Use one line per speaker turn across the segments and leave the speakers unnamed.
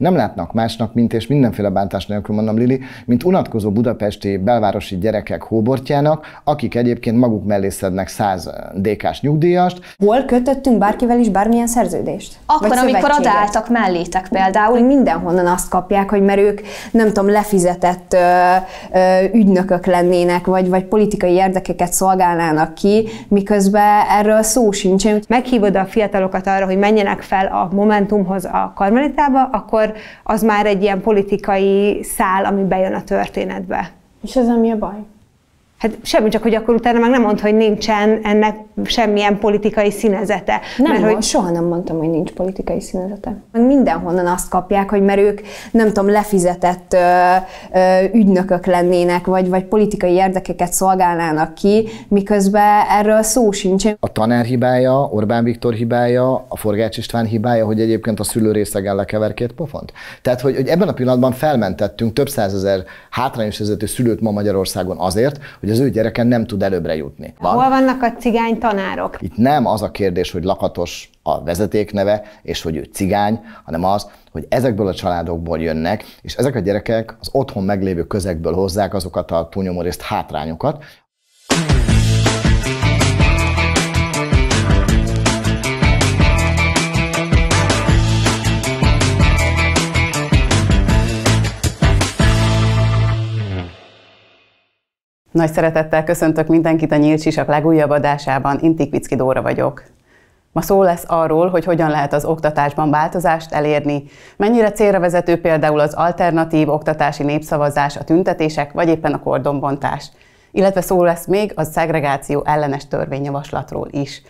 nem látnak másnak, mint és mindenféle bántás nélkül mondom, Lili, mint unatkozó budapesti belvárosi gyerekek hóbortjának, akik egyébként maguk mellé szednek 100 DK-s nyugdíjast.
Hol kötöttünk bárkivel is bármilyen szerződést?
Akkor, amikor adáltak mellétek például.
Hogy mindenhonnan azt kapják, hogy mert ők nem tudom, lefizetett ö, ö, ügynökök lennének, vagy, vagy politikai érdekeket szolgálnának ki, miközben erről szó sincsen.
meghívod a fiatalokat arra, hogy menjenek fel a Momentumhoz a Karmelitába, akkor az már egy ilyen politikai szál, ami bejön a történetbe.
És ezzel mi a baj?
Hát semmi, csak hogy akkor utána meg nem mond, hogy nincsen ennek semmilyen politikai színezete.
Nem,
mert
hogy...
hogy
soha nem mondtam, hogy nincs politikai színezete. Meg mindenhonnan azt kapják, hogy mert ők nem tudom, lefizetett ö, ö, ügynökök lennének, vagy, vagy politikai érdekeket szolgálnának ki, miközben erről szó sincsen.
A tanár hibája, Orbán Viktor hibája, a Forgács István hibája, hogy egyébként a szülőrészegen lekever két pofont. Tehát, hogy, hogy ebben a pillanatban felmentettünk több százezer hátrányos helyzetű szülőt ma Magyarországon azért, hogy az ő gyereken nem tud előbbre jutni. Van.
hol vannak a cigány tanárok?
Itt nem az a kérdés, hogy lakatos a vezetékneve, és hogy ő cigány, hanem az, hogy ezekből a családokból jönnek, és ezek a gyerekek az otthon meglévő közegből hozzák azokat a túlnyomó részt hátrányokat,
Nagy szeretettel köszöntök mindenkit a Nyílt Sisak legújabb adásában, Intik Vicki Dóra vagyok. Ma szó lesz arról, hogy hogyan lehet az oktatásban változást elérni, mennyire célra vezető például az alternatív oktatási népszavazás, a tüntetések, vagy éppen a kordonbontás. Illetve szó lesz még a szegregáció ellenes törvényjavaslatról is.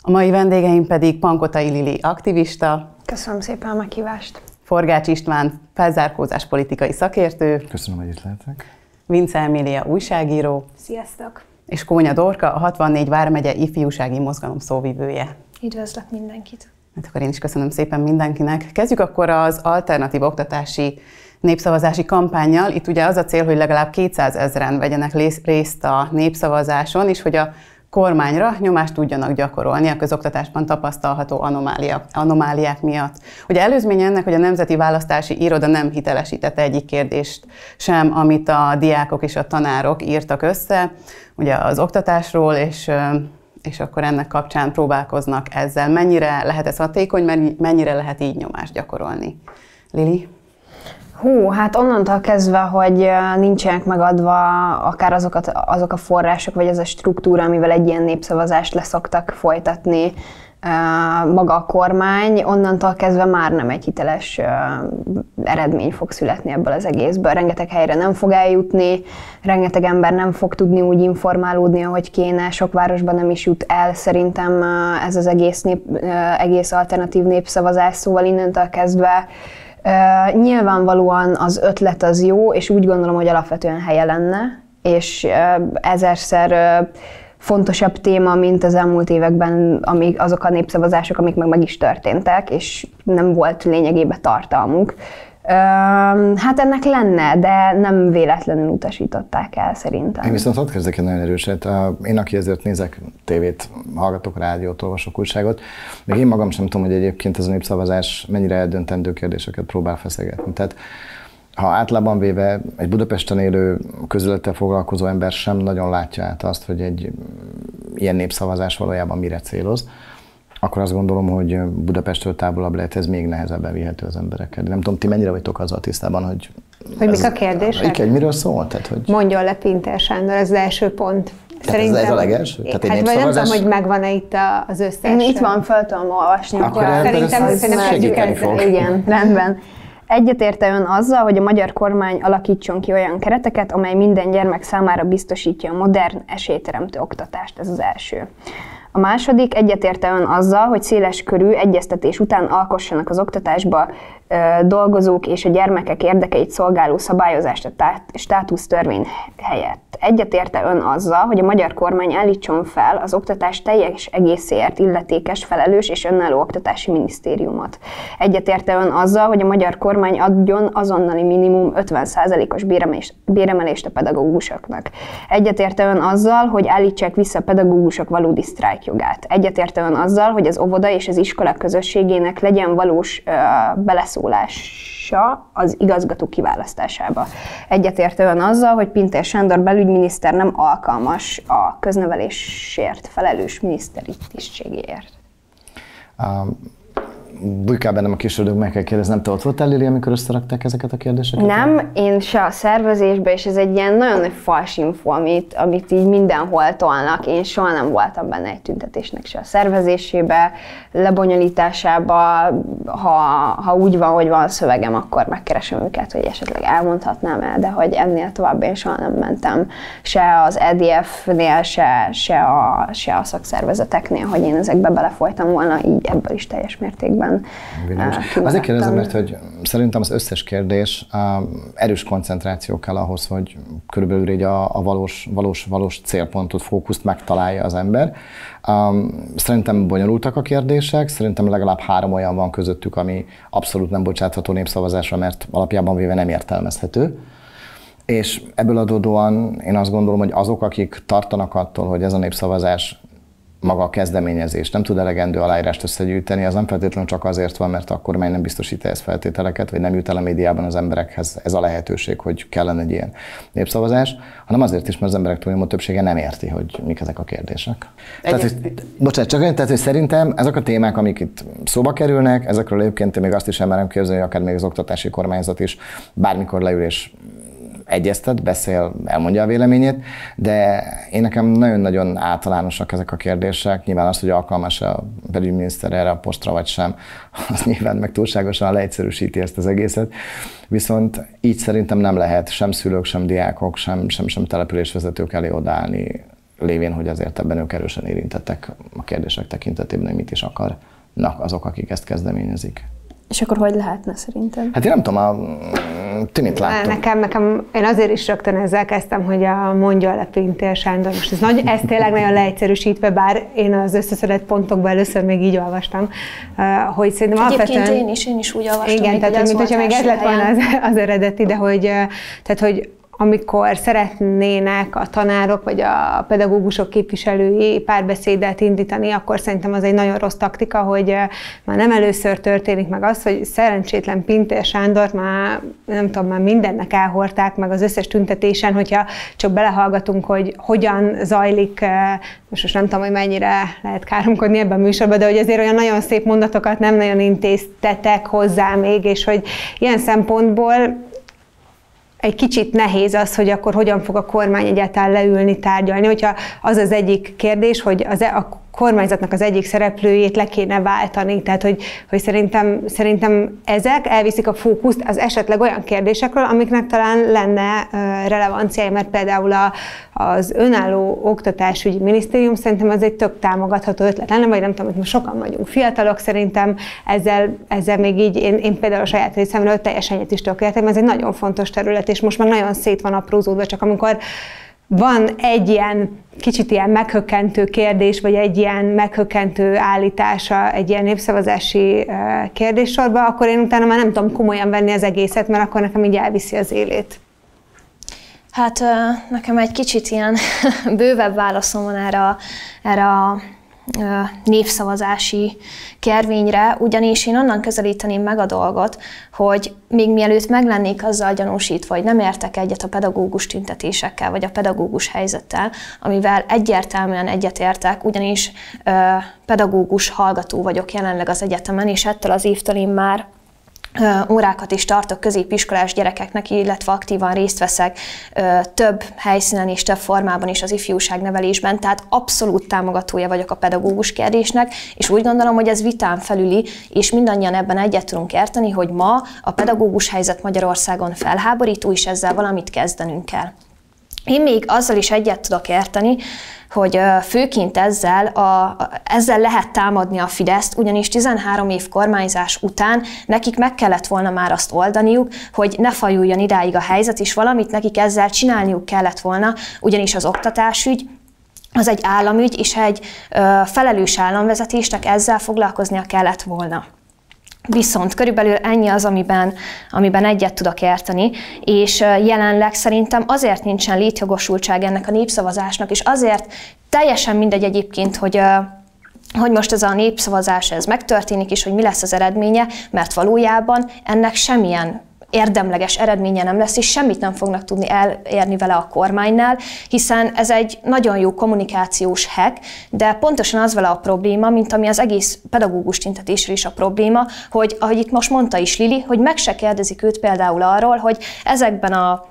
A mai vendégeim pedig Pankotai Lili aktivista,
Köszönöm szépen a meghívást.
Forgács István felzárkózás politikai szakértő,
Köszönöm, hogy itt lehetek.
Vince Emília újságíró,
Sziasztok!
és Kónya Dorka, a 64 Vármegye ifjúsági mozgalom szóvivője.
Üdvözlök mindenkit!
Hát akkor én is köszönöm szépen mindenkinek. Kezdjük akkor az alternatív oktatási népszavazási kampányjal. Itt ugye az a cél, hogy legalább 200 ezeren vegyenek részt a népszavazáson, és hogy a kormányra nyomást tudjanak gyakorolni a közoktatásban tapasztalható anomália, anomáliák miatt. Ugye előzménye ennek, hogy a Nemzeti Választási Iroda nem hitelesítette egyik kérdést sem, amit a diákok és a tanárok írtak össze, ugye az oktatásról, és és akkor ennek kapcsán próbálkoznak ezzel. Mennyire lehet ez hatékony, men- mennyire lehet így nyomást gyakorolni? Lili?
Hú, hát onnantól kezdve, hogy nincsenek megadva akár azokat, azok a források, vagy az a struktúra, amivel egy ilyen népszavazást leszoktak folytatni maga a kormány, onnantól kezdve már nem egy hiteles eredmény fog születni ebből az egészből. Rengeteg helyre nem fog eljutni, rengeteg ember nem fog tudni úgy informálódni, ahogy kéne, sok városban nem is jut el szerintem ez az egész, nép, egész alternatív népszavazás, szóval innentől kezdve Uh, nyilvánvalóan az ötlet az jó, és úgy gondolom, hogy alapvetően helye lenne, és uh, ezerszer uh, fontosabb téma, mint az elmúlt években amik, azok a népszavazások, amik meg meg is történtek, és nem volt lényegében tartalmuk. Hát ennek lenne, de nem véletlenül utasították el szerintem.
Én viszont ott kezdek egy nagyon erőset. Én, aki ezért nézek tévét, hallgatok rádiót, olvasok újságot, még én magam sem tudom, hogy egyébként ez a népszavazás mennyire eldöntendő kérdéseket próbál feszegetni. Tehát ha általában véve egy Budapesten élő közülettel foglalkozó ember sem nagyon látja át azt, hogy egy ilyen népszavazás valójában mire céloz, akkor azt gondolom, hogy Budapestről távolabb lehet, ez még nehezebben vihető az emberekkel. Nem tudom, ti mennyire vagytok azzal tisztában, hogy...
Hogy mik a kérdések?
Igen, miről szól? Tehát, hogy...
Mondjon le Pinter Sándor, ez az első pont.
Tehát ez- ez a legelső? Tehát egy
hát vagy nem tudom, hogy megvan-e itt a- az összes.
Én itt van, fel tudom olvasni.
Akkor
Szerintem-
ez- ez
szerintem
segíteni fog.
Igen, rendben. Egyetérte ön azzal, hogy a magyar kormány alakítson ki olyan kereteket, amely minden gyermek számára biztosítja a modern, esélyteremtő oktatást. Ez az első. A második egyetérte ön azzal, hogy széles körű egyeztetés után alkossanak az oktatásba dolgozók és a gyermekek érdekeit szolgáló szabályozást a tá- státusztörvény helyett. Egyetérte ön azzal, hogy a magyar kormány állítson fel az oktatás teljes egészéért illetékes, felelős és önálló oktatási minisztériumot. Egyetérte ön azzal, hogy a magyar kormány adjon azonnali minimum 50%-os béremelést, béremelést a pedagógusoknak. Egyetérte ön azzal, hogy állítsák vissza a pedagógusok valódi sztrájkjogát. Egyetérte ön azzal, hogy az óvoda és az iskola közösségének legyen valós ö, beleszólás beleszólása az igazgató kiválasztásába. Egyetértő ön azzal, hogy Pintér Sándor belügyminiszter nem alkalmas a köznevelésért felelős miniszteri tisztségéért.
Bujkál bennem a kisördög, meg kell kérdezni, nem te ott voltál, Lili, amikor összerakták ezeket a kérdéseket?
Nem, én se a szervezésbe, és ez egy ilyen nagyon nagy fals info, amit, amit így mindenhol tolnak. Én soha nem voltam benne egy tüntetésnek se a szervezésébe, lebonyolításába. Ha, ha úgy van, hogy van szövegem, akkor megkeresem őket, hogy esetleg elmondhatnám el, de hogy ennél tovább én soha nem mentem se az EDF-nél, se, se, a, se a szakszervezeteknél, hogy én ezekbe belefolytam volna, így ebből is teljes mértékben
Világos. Azért kérdezem, mert hogy szerintem az összes kérdés erős koncentráció kell ahhoz, hogy körülbelül így a, a valós, valós, valós célpontot, fókuszt megtalálja az ember. Szerintem bonyolultak a kérdések, szerintem legalább három olyan van közöttük, ami abszolút nem bocsátható népszavazásra, mert alapjában véve nem értelmezhető. És ebből adódóan én azt gondolom, hogy azok, akik tartanak attól, hogy ez a népszavazás maga a kezdeményezés nem tud elegendő aláírást összegyűjteni, az nem feltétlenül csak azért van, mert a kormány nem biztosít ezt feltételeket, vagy nem jut el a médiában az emberekhez ez a lehetőség, hogy kellene egy ilyen népszavazás, hanem azért is, mert az emberek túlnyomó többsége nem érti, hogy mik ezek a kérdések. Tehát, hogy, bocsánat, csak tehát, hogy szerintem ezek a témák, amik itt szóba kerülnek, ezekről egyébként még azt is emelem képzelni, hogy akár még az oktatási kormányzat is bármikor leül és egyeztet, beszél, elmondja a véleményét, de én nekem nagyon-nagyon általánosak ezek a kérdések. Nyilván az, hogy alkalmas a belügyminiszter erre a posztra vagy sem, az nyilván meg túlságosan leegyszerűsíti ezt az egészet. Viszont így szerintem nem lehet sem szülők, sem diákok, sem, sem, sem településvezetők elé odállni, lévén, hogy azért ebben ők erősen érintettek a kérdések tekintetében, hogy mit is akarnak azok, akik ezt kezdeményezik.
És akkor hogy lehetne szerintem?
Hát én nem tudom, a Timit láttam.
Nekem, nekem, én azért is rögtön ezzel kezdtem, hogy a mondja le Pintér Sándor. Most ez, nagy, ez tényleg nagyon leegyszerűsítve, bár én az összeszedett pontokban először még így olvastam, hogy szerintem
Egyébként alapvetően... én is, én is úgy olvastam.
Igen, tehát mint hogyha még ez lett volna az, az eredeti, de hogy, tehát, hogy amikor szeretnének a tanárok vagy a pedagógusok képviselői párbeszédet indítani, akkor szerintem az egy nagyon rossz taktika, hogy már nem először történik meg az, hogy szerencsétlen Pintér Sándor már, nem tudom, már mindennek elhorták meg az összes tüntetésen, hogyha csak belehallgatunk, hogy hogyan zajlik, most, most nem tudom, hogy mennyire lehet káromkodni ebben a műsorban, de hogy azért olyan nagyon szép mondatokat nem nagyon intéztetek hozzá még, és hogy ilyen szempontból egy kicsit nehéz az, hogy akkor hogyan fog a kormány egyáltalán leülni, tárgyalni. Hogyha az az egyik kérdés, hogy az, e- a kormányzatnak az egyik szereplőjét le kéne váltani. Tehát, hogy, hogy szerintem, szerintem ezek elviszik a fókuszt az esetleg olyan kérdésekről, amiknek talán lenne relevanciája, mert például a, az önálló oktatásügyi minisztérium szerintem az egy tök támogatható ötlet lenne, vagy nem tudom, hogy most sokan vagyunk fiatalok, szerintem ezzel, ezzel még így én, én például a saját részemről teljesen egyet is tudok ez egy nagyon fontos terület, és most meg nagyon szét van aprózódva, csak amikor van egy ilyen kicsit ilyen meghökkentő kérdés, vagy egy ilyen meghökkentő állítása egy ilyen népszavazási kérdéssorba, akkor én utána már nem tudom komolyan venni az egészet, mert akkor nekem így elviszi az élét.
Hát nekem egy kicsit ilyen bővebb válaszom van erre, erre a névszavazási kérvényre, ugyanis én onnan közelíteném meg a dolgot, hogy még mielőtt meglennék azzal gyanúsítva, hogy nem értek egyet a pedagógus tüntetésekkel, vagy a pedagógus helyzettel, amivel egyértelműen egyetértek, ugyanis pedagógus hallgató vagyok jelenleg az egyetemen, és ettől az évtől én már órákat is tartok középiskolás gyerekeknek, illetve aktívan részt veszek több helyszínen és több formában is az ifjúságnevelésben, tehát abszolút támogatója vagyok a pedagógus kérdésnek, és úgy gondolom, hogy ez vitán felüli, és mindannyian ebben egyet tudunk érteni, hogy ma a pedagógus helyzet Magyarországon felháborító, és ezzel valamit kezdenünk kell. Én még azzal is egyet tudok érteni, hogy főként ezzel, a, ezzel lehet támadni a Fideszt, ugyanis 13 év kormányzás után nekik meg kellett volna már azt oldaniuk, hogy ne fajuljon idáig a helyzet, és valamit nekik ezzel csinálniuk kellett volna, ugyanis az oktatásügy az egy államügy, és egy ö, felelős államvezetésnek ezzel foglalkoznia kellett volna. Viszont körülbelül ennyi az, amiben, amiben egyet tudok érteni, és jelenleg szerintem azért nincsen létjogosultság ennek a népszavazásnak, és azért teljesen mindegy egyébként, hogy hogy most ez a népszavazás ez megtörténik, és hogy mi lesz az eredménye, mert valójában ennek semmilyen érdemleges eredménye nem lesz, és semmit nem fognak tudni elérni vele a kormánynál, hiszen ez egy nagyon jó kommunikációs hack, de pontosan az vele a probléma, mint ami az egész pedagógus tüntetésről is a probléma, hogy ahogy itt most mondta is Lili, hogy meg se kérdezik őt például arról, hogy ezekben a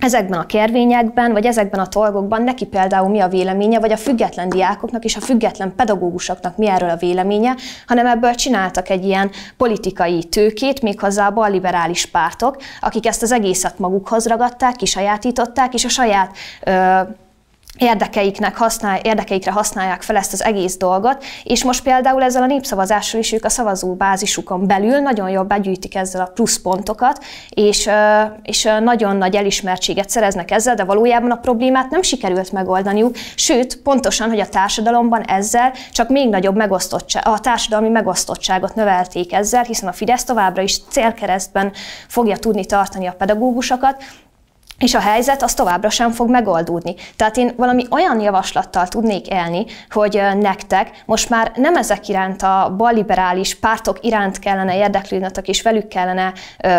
ezekben a kérvényekben, vagy ezekben a dolgokban neki például mi a véleménye, vagy a független diákoknak és a független pedagógusoknak mi erről a véleménye, hanem ebből csináltak egy ilyen politikai tőkét, méghozzá a balliberális pártok, akik ezt az egészet magukhoz ragadták, kisajátították, és a saját ö, érdekeiknek használ, érdekeikre használják fel ezt az egész dolgot, és most például ezzel a népszavazással is ők a szavazóbázisukon belül nagyon jól begyűjtik ezzel a pluszpontokat, és, és nagyon nagy elismertséget szereznek ezzel, de valójában a problémát nem sikerült megoldaniuk, sőt, pontosan, hogy a társadalomban ezzel csak még nagyobb megosztottság, a társadalmi megosztottságot növelték ezzel, hiszen a Fidesz továbbra is célkeresztben fogja tudni tartani a pedagógusokat, és a helyzet az továbbra sem fog megoldódni. Tehát én valami olyan javaslattal tudnék élni, hogy nektek most már nem ezek iránt a balliberális pártok iránt kellene érdeklődnötök, és velük kellene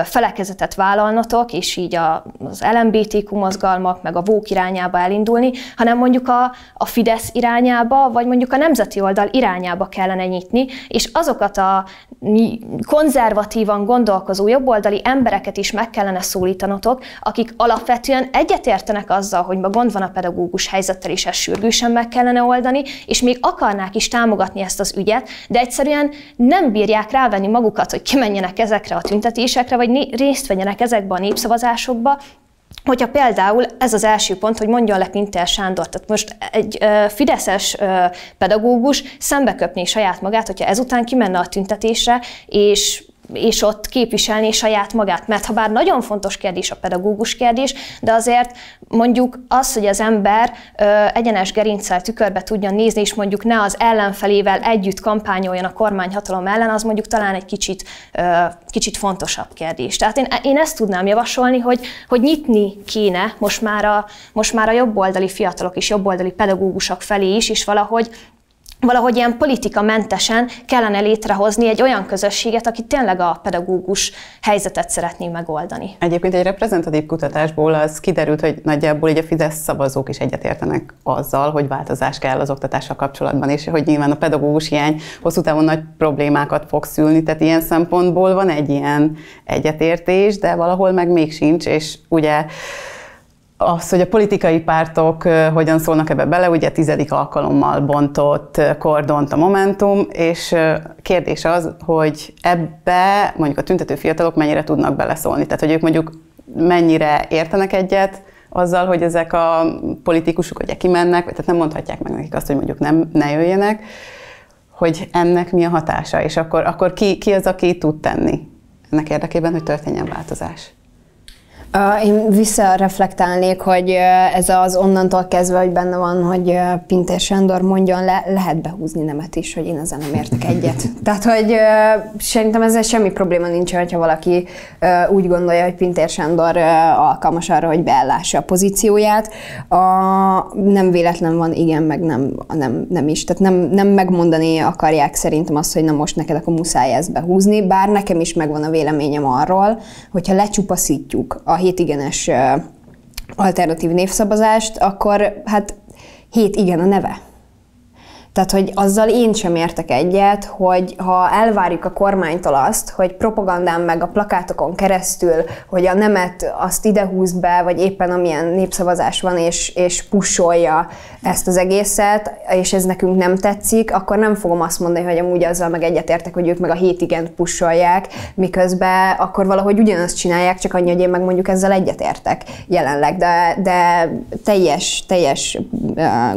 felekezetet vállalnotok, és így az LMBTQ mozgalmak, meg a VÓK irányába elindulni, hanem mondjuk a, a Fidesz irányába, vagy mondjuk a nemzeti oldal irányába kellene nyitni, és azokat a konzervatívan gondolkozó jobboldali embereket is meg kellene szólítanotok, akik alapvetően alapvetően egyetértenek azzal, hogy ma gond van a pedagógus helyzettel, és ezt sürgősen meg kellene oldani, és még akarnák is támogatni ezt az ügyet, de egyszerűen nem bírják rávenni magukat, hogy kimenjenek ezekre a tüntetésekre, vagy részt vegyenek ezekbe a népszavazásokba, Hogyha például ez az első pont, hogy mondjon le Pinter Sándor, tehát most egy uh, fideszes uh, pedagógus szembeköpné saját magát, hogyha ezután kimenne a tüntetésre, és és ott képviselni saját magát. Mert ha bár nagyon fontos kérdés a pedagógus kérdés, de azért mondjuk az, hogy az ember ö, egyenes gerincsel tükörbe tudjon nézni, és mondjuk ne az ellenfelével együtt kampányoljon a kormányhatalom ellen, az mondjuk talán egy kicsit, ö, kicsit fontosabb kérdés. Tehát én, én ezt tudnám javasolni, hogy, hogy nyitni kéne most már, a, most már a jobboldali fiatalok és jobboldali pedagógusok felé is, és valahogy valahogy ilyen politikamentesen kellene létrehozni egy olyan közösséget, aki tényleg a pedagógus helyzetet szeretné megoldani.
Egyébként egy reprezentatív kutatásból az kiderült, hogy nagyjából így a Fidesz szavazók is egyetértenek azzal, hogy változás kell az oktatással kapcsolatban, és hogy nyilván a pedagógus hiány hosszú távon nagy problémákat fog szülni, tehát ilyen szempontból van egy ilyen egyetértés, de valahol meg még sincs, és ugye az, hogy a politikai pártok hogyan szólnak ebbe bele, ugye tizedik alkalommal bontott kordont a Momentum, és kérdés az, hogy ebbe mondjuk a tüntető fiatalok mennyire tudnak beleszólni. Tehát, hogy ők mondjuk mennyire értenek egyet, azzal, hogy ezek a politikusok ugye kimennek, tehát nem mondhatják meg nekik azt, hogy mondjuk nem, ne jöjjenek, hogy ennek mi a hatása, és akkor, akkor ki, ki az, aki tud tenni ennek érdekében, hogy történjen változás.
Én visszareflektálnék, hogy ez az onnantól kezdve, hogy benne van, hogy Pintér Sándor mondjon le, lehet behúzni nemet is, hogy én ezen nem értek egyet. Tehát, hogy szerintem ezzel semmi probléma nincs, hogyha valaki úgy gondolja, hogy Pintér Sándor alkalmas arra, hogy beellássa a pozícióját. A, nem véletlen van igen, meg nem, nem, nem is. Tehát nem, nem megmondani akarják szerintem azt, hogy na most neked akkor muszáj ezt behúzni, bár nekem is megvan a véleményem arról, hogyha lecsupaszítjuk a hét igenes alternatív névszabazást, akkor hát hét igen a neve. Tehát, hogy azzal én sem értek egyet, hogy ha elvárjuk a kormánytól azt, hogy propagandán meg a plakátokon keresztül, hogy a nemet azt idehúz be, vagy éppen amilyen népszavazás van, és, és pusolja ezt az egészet, és ez nekünk nem tetszik, akkor nem fogom azt mondani, hogy amúgy azzal meg egyetértek, hogy ők meg a hét igent pusolják, miközben akkor valahogy ugyanazt csinálják, csak annyi, hogy én meg mondjuk ezzel egyetértek jelenleg, de, de teljes, teljes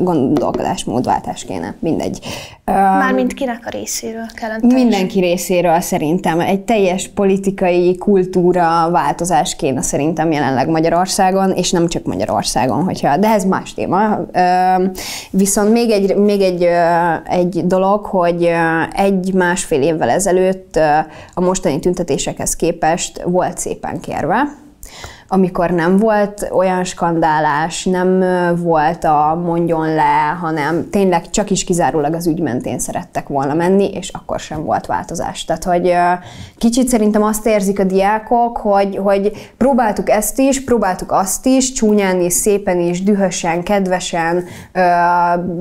gondolkodásmódváltás kéne mindegy.
Mármint kinek a részéről kellene
Mindenki részéről szerintem. Egy teljes politikai kultúra változás kéne szerintem jelenleg Magyarországon, és nem csak Magyarországon, hogyha, de ez más téma. Viszont még egy, még egy, egy dolog, hogy egy-másfél évvel ezelőtt a mostani tüntetésekhez képest volt szépen kérve, amikor nem volt olyan skandálás, nem volt a mondjon le, hanem tényleg csak is kizárólag az ügy mentén szerettek volna menni, és akkor sem volt változás. Tehát, hogy kicsit szerintem azt érzik a diákok, hogy, hogy próbáltuk ezt is, próbáltuk azt is, csúnyán is, szépen is, dühösen, kedvesen,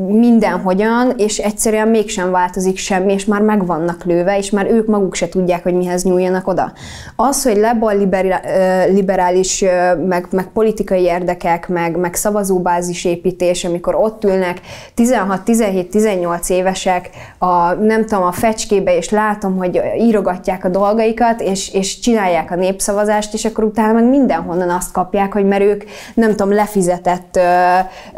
mindenhogyan, és egyszerűen mégsem változik semmi, és már meg vannak lőve, és már ők maguk se tudják, hogy mihez nyúljanak oda. Az, hogy lebal liberális, meg, meg politikai érdekek, meg, meg szavazóbázis építés, amikor ott ülnek 16-17-18 évesek a, nem tudom, a fecskébe, és látom, hogy írogatják a dolgaikat, és, és csinálják a népszavazást, és akkor utána meg mindenhonnan azt kapják, hogy mert ők, nem tudom, lefizetett ö,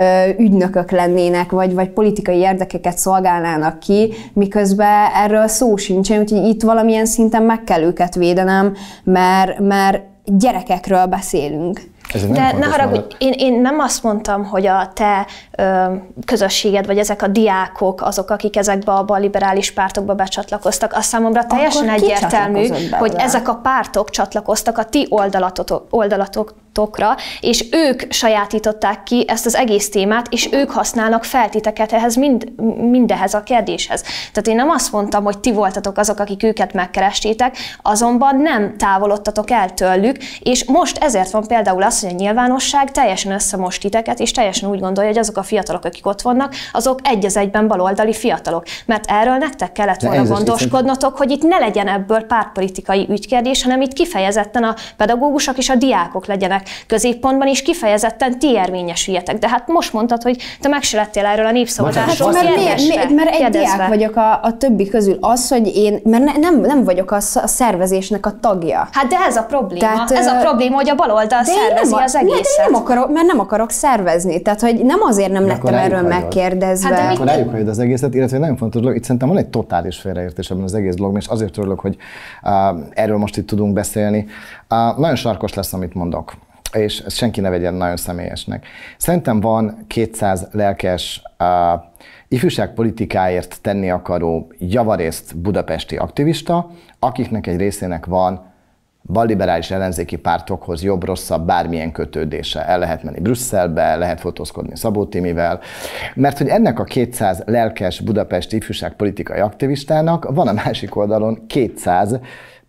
ö, ügynökök lennének, vagy, vagy politikai érdekeket szolgálnának ki, miközben erről szó sincsen, úgyhogy itt valamilyen szinten meg kell őket védenem, mert, mert gyerekekről beszélünk.
De ne haragudj, én, én nem azt mondtam, hogy a te ö, közösséged, vagy ezek a diákok, azok, akik ezekbe a liberális pártokba becsatlakoztak, az számomra teljesen Akkor egyértelmű, hogy ezek a pártok csatlakoztak a ti oldalatok, oldalatok tokra, és ők sajátították ki ezt az egész témát, és ők használnak feltiteket ehhez mind, mindehez a kérdéshez. Tehát én nem azt mondtam, hogy ti voltatok azok, akik őket megkerestétek, azonban nem távolodtatok el tőlük, és most ezért van például az, hogy a nyilvánosság teljesen összemost titeket, és teljesen úgy gondolja, hogy azok a fiatalok, akik ott vannak, azok egy az egyben baloldali fiatalok. Mert erről nektek kellett volna gondoskodnotok, hogy itt ne legyen ebből pártpolitikai ügykérdés, hanem itt kifejezetten a pedagógusok és a diákok legyenek középpontban, is kifejezetten ti érvényesüljetek. De hát most mondtad, hogy te meg se lettél erről a népszavazásról.
Hát, mert, mert, mert, mert egy diák vagyok a, a többi közül. Az, hogy én, mert ne, nem, nem vagyok a, a szervezésnek a tagja.
Hát de ez a probléma. Tehát, ez a probléma, hogy a baloldal szervezi nem, az egészet.
De nem akarok, mert nem akarok szervezni. Tehát, hogy nem azért nem lettem erről megkérdezve. Hát
de akkor rájuk hajod az egészet, illetve nagyon fontos dolog, itt szerintem van egy totális félreértés ebben az egész dologban, és azért örülök, hogy uh, erről most itt tudunk beszélni. Uh, nagyon sarkos lesz, amit mondok és ezt senki ne vegyen nagyon személyesnek. Szerintem van 200 lelkes uh, ifjúságpolitikáért tenni akaró javarészt budapesti aktivista, akiknek egy részének van balliberális ellenzéki pártokhoz jobb-rosszabb bármilyen kötődése. El lehet menni Brüsszelbe, lehet fotózkodni Szabó Timivel, mert hogy ennek a 200 lelkes budapesti ifjúságpolitikai aktivistának van a másik oldalon 200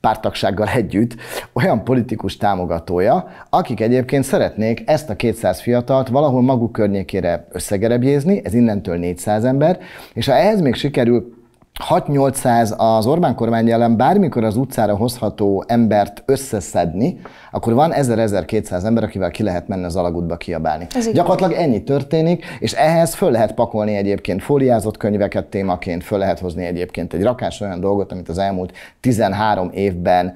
pártagsággal együtt olyan politikus támogatója, akik egyébként szeretnék ezt a 200 fiatalt valahol maguk környékére összegerebjézni, ez innentől 400 ember, és ha ehhez még sikerül 6-800 az Orbán kormány ellen bármikor az utcára hozható embert összeszedni, akkor van 1000-1200 ember, akivel ki lehet menni az alagútba kiabálni. Ez Gyakorlatilag ennyi történik, és ehhez föl lehet pakolni egyébként fóliázott könyveket témaként, föl lehet hozni egyébként egy rakás olyan dolgot, amit az elmúlt 13 évben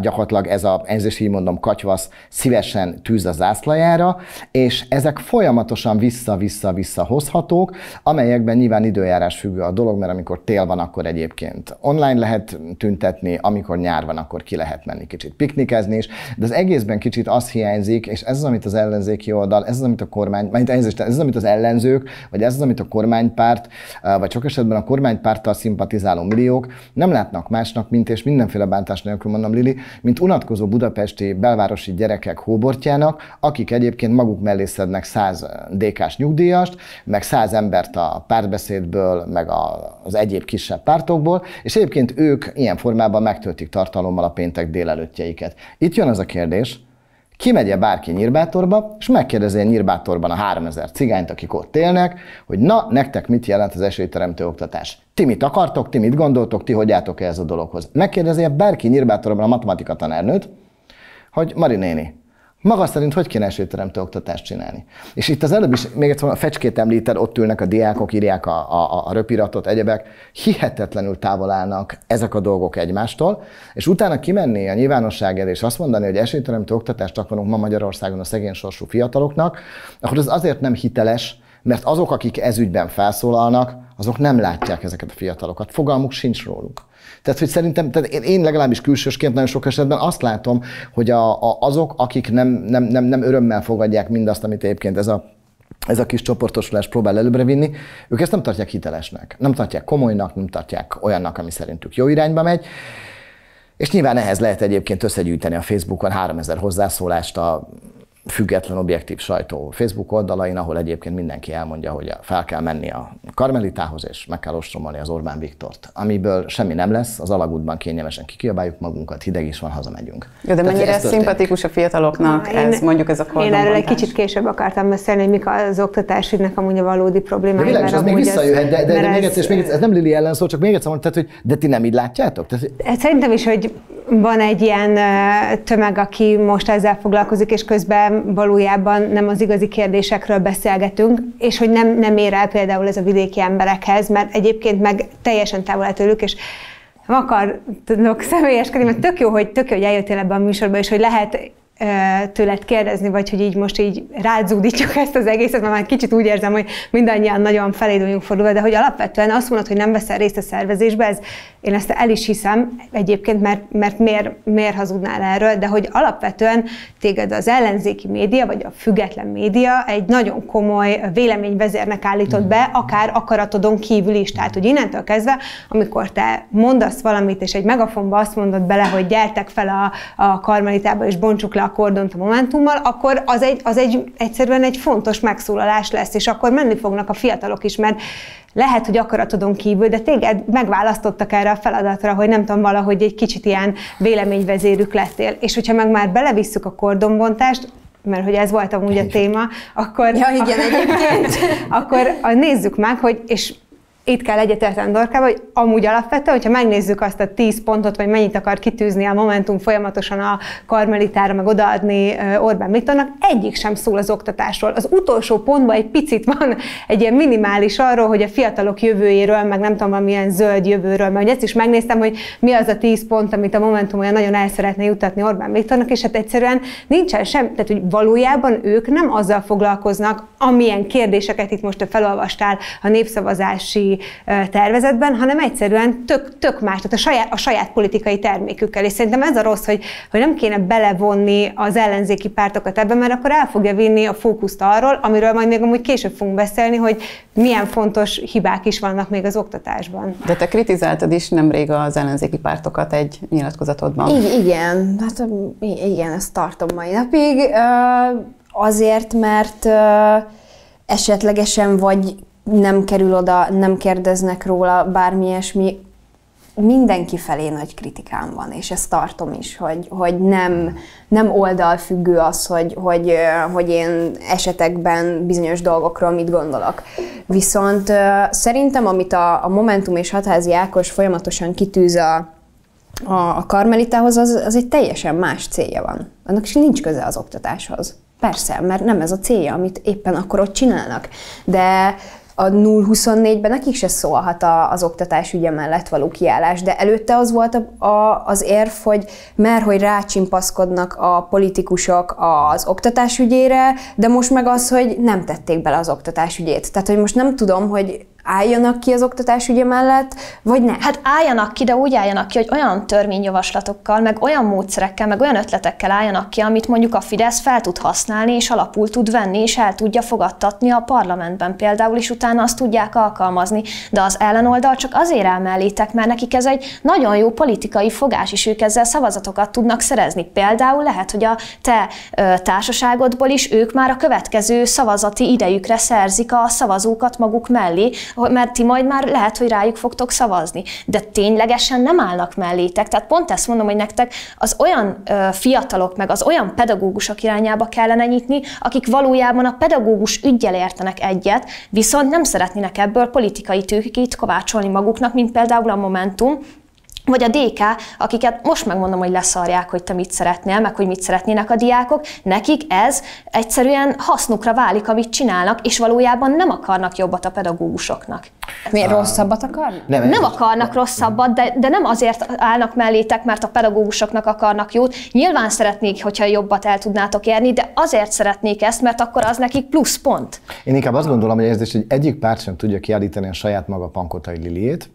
gyakorlatilag ez a, ez is így mondom, katyvasz szívesen tűz a zászlajára, és ezek folyamatosan vissza-vissza-vissza hozhatók, amelyekben nyilván időjárás függő a dolog, mert amikor tél van, akkor egyébként online lehet tüntetni, amikor nyár van, akkor ki lehet menni kicsit piknikezni is, de az egészben kicsit az hiányzik, és ez az, amit az ellenzéki oldal, ez az, amit a kormány, ez, ez az, amit az ellenzők, vagy ez az, amit a kormánypárt, vagy sok esetben a kormánypárttal szimpatizáló milliók nem látnak másnak, mint és mindenféle bántás nélkül mondom, Lili, mint unatkozó budapesti belvárosi gyerekek hóbortjának, akik egyébként maguk mellé szednek 100 DK-s nyugdíjast, meg 100 embert a párbeszédből, meg az egyéb kisebb pártokból, és egyébként ők ilyen formában megtöltik tartalommal a péntek délelőttjeiket. Itt jön az a kérdés, kimegye bárki Nyírbátorba, és megkérdezi a Nyírbátorban a 3000 cigányt, akik ott élnek, hogy na, nektek mit jelent az esélyteremtő oktatás? Ti mit akartok, ti mit gondoltok, ti hogy álltok ez a dologhoz? Megkérdezi bárki Nyírbátorban a matematika tanárnőt, hogy Mari néni, maga szerint hogy kéne esélyteremtő oktatást csinálni? És itt az előbb is, még egyszer a fecskét említed, ott ülnek a diákok, írják a, a, a röpiratot, egyebek, hihetetlenül távol állnak ezek a dolgok egymástól, és utána kimenni a nyilvánosság elé, és azt mondani, hogy esélyteremtő oktatást akarunk ma Magyarországon a szegény sorsú fiataloknak, akkor az azért nem hiteles, mert azok, akik ezügyben felszólalnak, azok nem látják ezeket a fiatalokat, fogalmuk sincs róluk. Tehát, hogy szerintem, tehát én legalábbis külsősként nagyon sok esetben azt látom, hogy a, a, azok, akik nem, nem, nem, nem örömmel fogadják mindazt, amit egyébként ez a ez a kis csoportosulás próbál előbbre vinni, ők ezt nem tartják hitelesnek, nem tartják komolynak, nem tartják olyannak, ami szerintük jó irányba megy, És nyilván ehhez lehet egyébként összegyűjteni a Facebookon 3000 hozzászólást a független objektív sajtó Facebook oldalain, ahol egyébként mindenki elmondja, hogy fel kell menni a Karmelitához, és meg kell ostromolni az Orbán Viktort, amiből semmi nem lesz, az alagútban kényelmesen kikiabáljuk magunkat, hideg is van, hazamegyünk.
Jó, de mennyire ez szimpatikus a fiataloknak, Na, ez mondjuk ez a
Én erről egy kicsit később akartam beszélni, hogy mik az oktatásügynek amúgy a valódi problémái.
De világos, ez még visszajöhet, de, de, de, még egyszer, még egyszer, ez nem Lili ellen szól, csak még egyszer mondtad, hogy de ti nem így látjátok? Tehát...
Szerintem is, hogy van egy ilyen tömeg, aki most ezzel foglalkozik, és közben valójában nem az igazi kérdésekről beszélgetünk, és hogy nem, nem ér el például ez a vidéki emberekhez, mert egyébként meg teljesen távol tőlük, és nem akarok személyeskedni, mert tök jó, hogy, tök jó, hogy eljöttél ebbe a műsorba, és hogy lehet tőled kérdezni, vagy hogy így most így rázúdítjuk ezt az egészet, mert már kicsit úgy érzem, hogy mindannyian nagyon feléd vagyunk fordulva, de hogy alapvetően azt mondod, hogy nem veszel részt a szervezésbe, ez, én ezt el is hiszem egyébként, mert, mert miért, miért hazudnál erről, de hogy alapvetően téged az ellenzéki média, vagy a független média egy nagyon komoly véleményvezérnek állított be, akár akaratodon kívül is. Tehát, hogy innentől kezdve, amikor te mondasz valamit, és egy megafonba azt mondod bele, hogy gyertek fel a, a karmelitába, és bontsuk le a kordont a Momentummal, akkor az, egy, az egy, egyszerűen egy fontos megszólalás lesz, és akkor menni fognak a fiatalok is, mert lehet, hogy akaratodon kívül, de téged megválasztottak erre a feladatra, hogy nem tudom, valahogy egy kicsit ilyen véleményvezérük lettél. És hogyha meg már belevisszük a kordonbontást, mert hogy ez volt amúgy a téma, akkor,
ja, igen,
akkor, akkor nézzük meg, hogy, és itt kell egyetérteni Dorkával, hogy amúgy alapvetően, hogyha megnézzük azt a 10 pontot, vagy mennyit akar kitűzni a Momentum folyamatosan a karmelitára, meg odaadni Orbán Viktornak, egyik sem szól az oktatásról. Az utolsó pontban egy picit van egy ilyen minimális arról, hogy a fiatalok jövőjéről, meg nem tudom, milyen zöld jövőről, mert ezt is megnéztem, hogy mi az a 10 pont, amit a Momentum olyan nagyon el szeretne jutatni Orbán Viktornak, és hát egyszerűen nincsen sem, tehát hogy valójában ők nem azzal foglalkoznak, amilyen kérdéseket itt most felolvastál a népszavazási tervezetben, hanem egyszerűen tök, tök más, tehát a saját, a saját politikai termékükkel. És szerintem ez a rossz, hogy, hogy nem kéne belevonni az ellenzéki pártokat ebben, mert akkor el fogja vinni a fókuszt arról, amiről majd még amúgy később fogunk beszélni, hogy milyen fontos hibák is vannak még az oktatásban.
De te kritizáltad is nemrég az ellenzéki pártokat egy nyilatkozatodban.
I- igen, hát igen, ezt tartom mai napig. Azért, mert esetlegesen vagy nem kerül oda, nem kérdeznek róla bármi ilyesmi, mindenki felé nagy kritikám van, és ezt tartom is, hogy, hogy nem, nem oldalfüggő az, hogy, hogy, hogy én esetekben bizonyos dolgokról mit gondolok. Viszont szerintem, amit a, a Momentum és Hatházi Ákos folyamatosan kitűz a, a, a karmelitához, az, az egy teljesen más célja van. Annak is nincs köze az oktatáshoz. Persze, mert nem ez a célja, amit éppen akkor ott csinálnak. De a 0-24-ben nekik se szólhat a, az oktatás ügye mellett való kiállás, de előtte az volt a, a, az érv, hogy mer, hogy rácsimpaszkodnak a politikusok az oktatás ügyére, de most meg az, hogy nem tették bele az oktatás ügyét. Tehát, hogy most nem tudom, hogy álljanak ki az oktatás ügye mellett, vagy ne?
Hát álljanak ki, de úgy álljanak ki, hogy olyan törvényjavaslatokkal, meg olyan módszerekkel, meg olyan ötletekkel álljanak ki, amit mondjuk a Fidesz fel tud használni, és alapul tud venni, és el tudja fogadtatni a parlamentben például, és utána azt tudják alkalmazni. De az ellenoldal csak azért elmellétek, mert nekik ez egy nagyon jó politikai fogás, és ők ezzel szavazatokat tudnak szerezni. Például lehet, hogy a te társaságodból is ők már a következő szavazati idejükre szerzik a szavazókat maguk mellé, mert ti majd már lehet, hogy rájuk fogtok szavazni. De ténylegesen nem állnak mellétek. Tehát pont ezt mondom, hogy nektek az olyan ö, fiatalok, meg az olyan pedagógusok irányába kellene nyitni, akik valójában a pedagógus ügyel értenek egyet, viszont nem szeretnének ebből politikai tőkét kovácsolni maguknak, mint például a Momentum, vagy a DK, akiket most megmondom, hogy leszarják, hogy te mit szeretnél, meg hogy mit szeretnének a diákok, nekik ez egyszerűen hasznukra válik, amit csinálnak, és valójában nem akarnak jobbat a pedagógusoknak.
Miért rosszabbat akarnak?
Nem, nem akarnak rosszabbat, de, de nem azért állnak mellétek, mert a pedagógusoknak akarnak jót. Nyilván szeretnék, hogyha jobbat el tudnátok érni, de azért szeretnék ezt, mert akkor az nekik plusz pont.
Én inkább azt gondolom, hogy ez hogy egyik párt sem tudja kiállítani a saját maga pankotai liliét,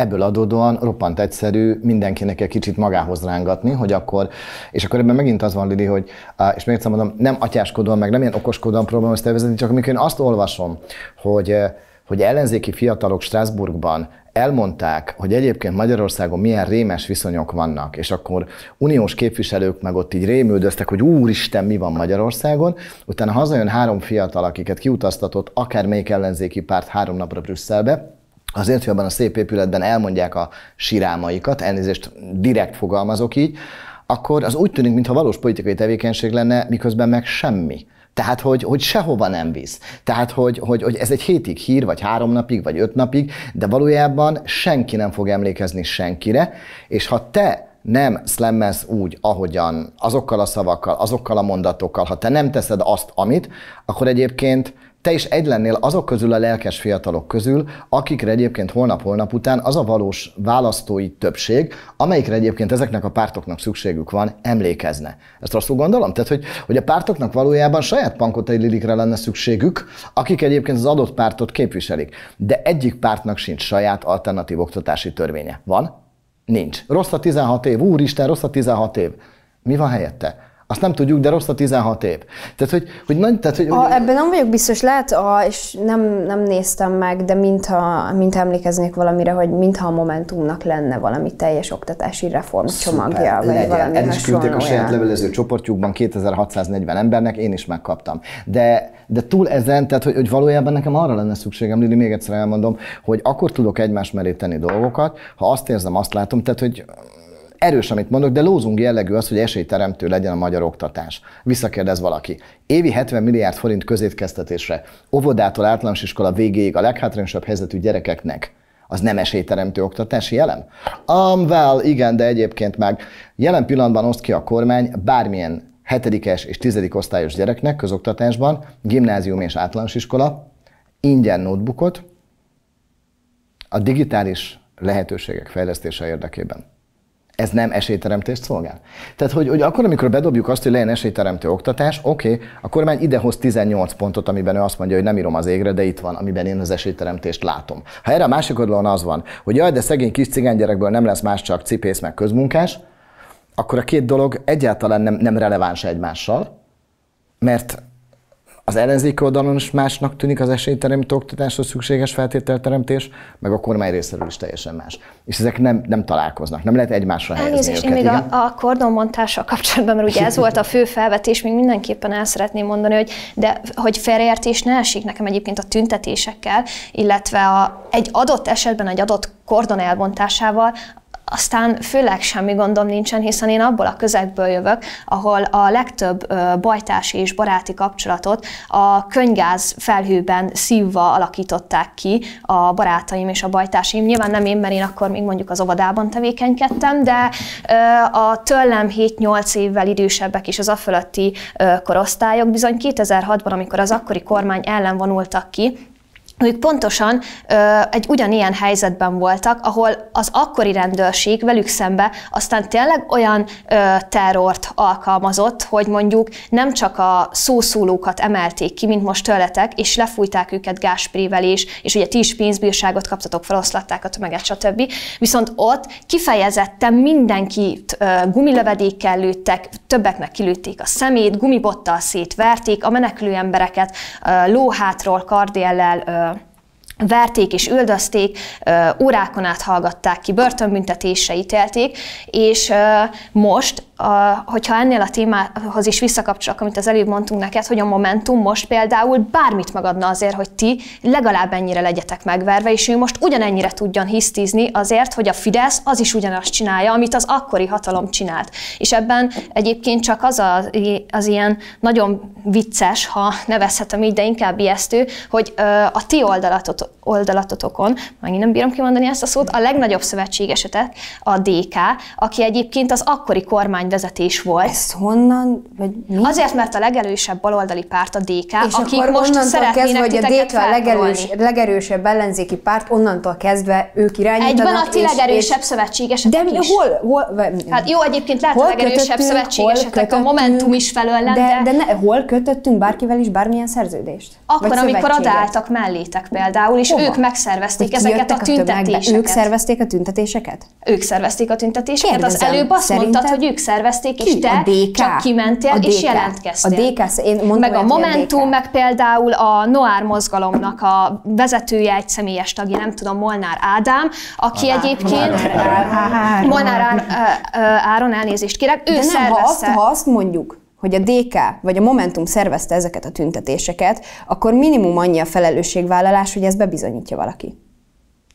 ebből adódóan roppant egyszerű mindenkinek egy kicsit magához rángatni, hogy akkor, és akkor ebben megint az van, Lili, hogy, és még egyszer mondom, nem atyáskodom, meg nem ilyen okoskodom próbálom ezt elvezetni, csak amikor én azt olvasom, hogy hogy ellenzéki fiatalok Strasbourgban elmondták, hogy egyébként Magyarországon milyen rémes viszonyok vannak, és akkor uniós képviselők meg ott így rémüldöztek, hogy úristen, mi van Magyarországon, utána hazajön három fiatal, akiket kiutaztatott akármelyik ellenzéki párt három napra Brüsszelbe, azért, hogy abban a szép épületben elmondják a sirámaikat, elnézést direkt fogalmazok így, akkor az úgy tűnik, mintha valós politikai tevékenység lenne, miközben meg semmi. Tehát, hogy, hogy sehova nem visz. Tehát, hogy, hogy, hogy ez egy hétig hír, vagy három napig, vagy öt napig, de valójában senki nem fog emlékezni senkire, és ha te nem szlemmelsz úgy, ahogyan, azokkal a szavakkal, azokkal a mondatokkal, ha te nem teszed azt, amit, akkor egyébként te is egy lennél azok közül a lelkes fiatalok közül, akikre egyébként holnap-holnap után az a valós választói többség, amelyikre egyébként ezeknek a pártoknak szükségük van, emlékezne. Ezt rosszul gondolom? Tehát, hogy, hogy a pártoknak valójában saját pankotai lilikre lenne szükségük, akik egyébként az adott pártot képviselik. De egyik pártnak sincs saját alternatív oktatási törvénye. Van? Nincs. Rossz a 16 év, úristen, rossz a 16 év. Mi van helyette? Azt nem tudjuk, de rossz a 16 év. Tehát, hogy, hogy, nagy, tehát, hogy,
a, ebben nem vagyok biztos, lehet, a, és nem, nem néztem meg, de mintha, mint emlékeznék valamire, hogy mintha a Momentumnak lenne valami teljes oktatási reform csomagja, vagy legyen. valami
El is küldték a saját levelező csoportjukban 2640 embernek, én is megkaptam. De, de túl ezen, tehát hogy, hogy valójában nekem arra lenne szükségem, Lili, még egyszer elmondom, hogy akkor tudok egymás mellé tenni dolgokat, ha azt érzem, azt látom, tehát hogy erős, amit mondok, de lózunk jellegű az, hogy esélyteremtő legyen a magyar oktatás. Visszakérdez valaki. Évi 70 milliárd forint közétkeztetésre, óvodától általános iskola végéig a leghátrányosabb helyzetű gyerekeknek, az nem esélyteremtő oktatási elem? Um, well, igen, de egyébként meg jelen pillanatban oszt ki a kormány bármilyen hetedikes és tizedik osztályos gyereknek közoktatásban, gimnázium és általános iskola, ingyen notebookot, a digitális lehetőségek fejlesztése érdekében ez nem esélyteremtést szolgál. Tehát, hogy, hogy akkor, amikor bedobjuk azt, hogy legyen esélyteremtő oktatás, oké, okay, a kormány idehoz 18 pontot, amiben ő azt mondja, hogy nem írom az égre, de itt van, amiben én az esélyteremtést látom. Ha erre a másik oldalon az van, hogy jaj, de szegény kis cigánygyerekből nem lesz más csak cipész meg közmunkás, akkor a két dolog egyáltalán nem, nem releváns egymással, mert az ellenzéki oldalon is másnak tűnik az esélyteremtő oktatáshoz szükséges feltételteremtés, meg a kormány részéről is teljesen más. És ezek nem, nem találkoznak, nem lehet egymásra helyezni
Elnézést, én még a, a kordonmontással kapcsolatban, mert ugye ez volt a fő felvetés, még mindenképpen el szeretném mondani, hogy de hogy félreértés ne esik nekem egyébként a tüntetésekkel, illetve a, egy adott esetben egy adott kordon elbontásával aztán főleg semmi gondom nincsen, hiszen én abból a közegből jövök, ahol a legtöbb bajtási és baráti kapcsolatot a könygáz felhőben szívva alakították ki a barátaim és a bajtársaim. Nyilván nem én, mert én akkor még mondjuk az óvodában tevékenykedtem, de a tőlem 7-8 évvel idősebbek is az a fölötti korosztályok bizony 2006-ban, amikor az akkori kormány ellen vonultak ki, ők pontosan ö, egy ugyanilyen helyzetben voltak, ahol az akkori rendőrség velük szembe aztán tényleg olyan ö, terrort alkalmazott, hogy mondjuk nem csak a szószólókat emelték ki, mint most tőletek, és lefújták őket gásprével is, és ugye ti is pénzbírságot kaptatok, feloszlatták a tömeget, stb. Viszont ott kifejezetten mindenkit ö, gumilövedékkel lőttek, többeknek kilőtték a szemét, gumibottal szétverték, a menekülő embereket lóhátról, kardéllel ö, verték és üldözték, órákon át hallgatták ki, börtönbüntetésre ítélték, és most a, hogyha ennél a témához is visszakapcsolok, amit az előbb mondtunk neked, hogy a Momentum most például bármit megadna azért, hogy ti legalább ennyire legyetek megverve, és ő most ugyanennyire tudjon hisztizni azért, hogy a Fidesz az is ugyanazt csinálja, amit az akkori hatalom csinált. És ebben egyébként csak az a, az ilyen nagyon vicces, ha nevezhetem így, de inkább ijesztő, hogy a ti oldalatot, oldalatotokon, megint nem bírom kimondani ezt a szót, a legnagyobb szövetségesetek a DK, aki egyébként az akkori kormány vezetés volt.
Ezt honnan? Vagy mi?
Azért, mert a legelősebb baloldali párt a DK,
és
akik
akkor
most szeretnének
kezdve, hogy a DK a legelős, legerősebb ellenzéki párt, onnantól kezdve ők irányítanak.
Egyben a ti legerősebb szövetségesetek
De
is.
hol, hol?
Hát jó, egyébként lehet hol a legerősebb szövetségesetek a Momentum is felől
de, de, de ne, hol kötöttünk bárkivel is bármilyen szerződést?
Akkor, amikor adáltak mellétek például, és Hova? ők megszervezték ezeket a tüntetéseket.
Ők szervezték a tüntetéseket?
Ők szervezték a tüntetéseket. Az előbb azt mondtad, hogy ők szervezték szervezték,
Ki?
és te
A DK?
csak kimentél
A
és
DK.
jelentkeztél.
A DK, én mondtam
meg a
a
Momentum,
DK.
meg például a Noár mozgalomnak a vezetője, egy személyes tagja, nem tudom, Molnár Ádám, aki egyébként... Molnár Áron, elnézést kérek, ő
De nem, ha azt, ha azt mondjuk, hogy a DK vagy a Momentum szervezte ezeket a tüntetéseket, akkor minimum annyi a felelősségvállalás, hogy ezt bebizonyítja valaki.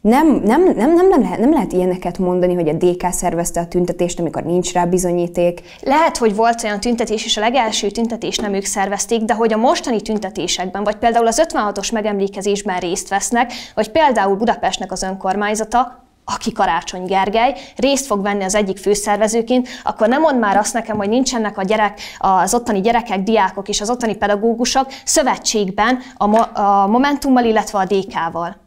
Nem, nem, nem, nem, nem, lehet, nem lehet ilyeneket mondani, hogy a DK szervezte a tüntetést, amikor nincs rá bizonyíték.
Lehet, hogy volt olyan tüntetés, és a legelső tüntetés nem ők szervezték, de hogy a mostani tüntetésekben, vagy például az 56-os megemlékezésben részt vesznek, vagy például Budapestnek az önkormányzata, aki Karácsony Gergely, részt fog venni az egyik főszervezőként, akkor nem mond már azt nekem, hogy nincsenek a gyerek, az ottani gyerekek, diákok és az ottani pedagógusok szövetségben a, mo- a Momentummal, illetve a DK-val.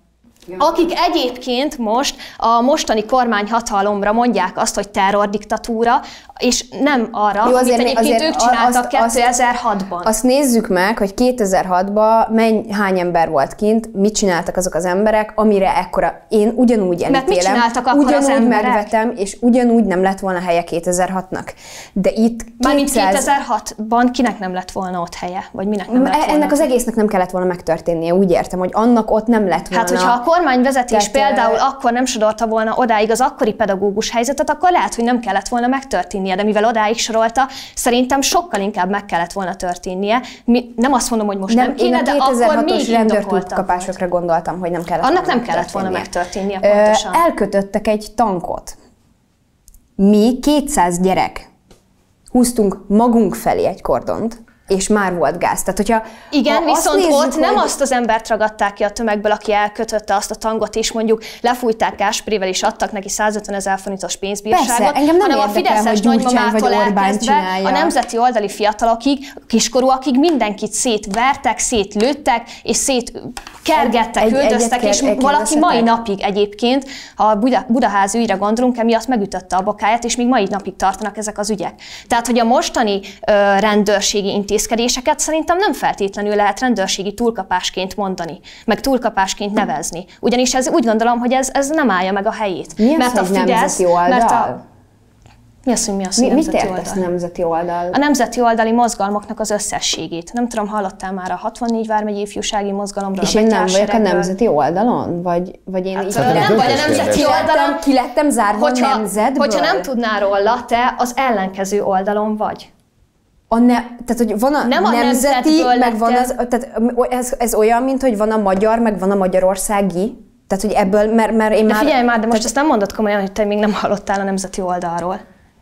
Akik egyébként most a mostani kormányhatalomra mondják azt, hogy terrordiktatúra, és nem arra,
Jó, azért-
amit egyébként
azért
ők csináltak
azt- azt-
2006-ban.
Azt nézzük meg, hogy 2006-ban menny, hány ember volt kint, mit csináltak azok az emberek, amire ekkora. Én ugyanúgy elítélem,
Mert mit csináltak akkor az
ugyanúgy
emberek?
megvetem, és ugyanúgy nem lett volna helye 2006-nak. De itt
Mármint
200
2006-ban kinek nem lett volna ott helye? Vagy minek nem lett volna?
E- Ennek az egésznek nem kellett volna megtörténnie, úgy értem, hogy annak ott nem lett volna.
Hát, hogyha a kormányvezetés
Tehát,
például akkor nem sodorta volna odáig az akkori pedagógus helyzetet, akkor lehet, hogy nem kellett volna megtörténnie, de mivel odáig sorolta, szerintem sokkal inkább meg kellett volna történnie. Mi, nem azt mondom, hogy most nem,
nem,
kéne, de akkor
2006-os
még
rendőrtútkapásokra gondoltam, hogy nem kellett
Annak
volna
nem kellett volna
megtörténnie.
pontosan.
Elkötöttek egy tankot. Mi 200 gyerek húztunk magunk felé egy kordont, és már volt gáz. Tehát, hogyha
Igen, viszont
nézzük,
ott nem
hogy-
azt az embert ragadták ki a tömegből, aki elkötötte azt a tangot, és mondjuk lefújták Gásprével, és adtak neki 150 ezer forintos pénzbírságot,
Persze, engem nem
hanem a Fideszes nagymamától elkezdve a nemzeti oldali fiatalokig, kiskorúakig mindenkit szétvertek, szétlőttek, és szétkergettek,
Egy-
üldöztek, és
kérdezhetek?
valaki mai napig egyébként, ha a Buda, Budaház ügyre gondolunk, emiatt megütötte a bokáját, és még mai napig tartanak ezek az ügyek. Tehát, hogy a mostani ö, rendőrségi intézkedéseket szerintem nem feltétlenül lehet rendőrségi túlkapásként mondani, meg túlkapásként nevezni. Ugyanis ez úgy gondolom, hogy ez, ez nem állja meg a helyét.
Mi az, hogy nemzeti oldal?
mert a, mi az, hogy mi az, hogy
Mi, mit
nemzeti
értesz
oldal?
nemzeti oldal?
A nemzeti oldali mozgalmaknak az összességét. Nem tudom, hallottál már a 64 vármegyi ifjúsági mozgalomról?
És
a
én nem vagyok a nemzeti oldalon? Vagy, vagy én így
Hát, nem vagy a nemzeti oldalon,
ki lettem zárva a
hogyha,
nemzetből?
hogyha nem tudnál róla, te az ellenkező oldalon vagy.
A ne, tehát, hogy van a
Nem a
nemzeti, meg van az, tehát ez, ez olyan, mint hogy van a magyar, meg van a magyarországi. Tehát, hogy ebből, mert, mert én
De
már...
figyelj már, de most ezt nem mondod komolyan, hogy te még nem hallottál a nemzeti oldalról.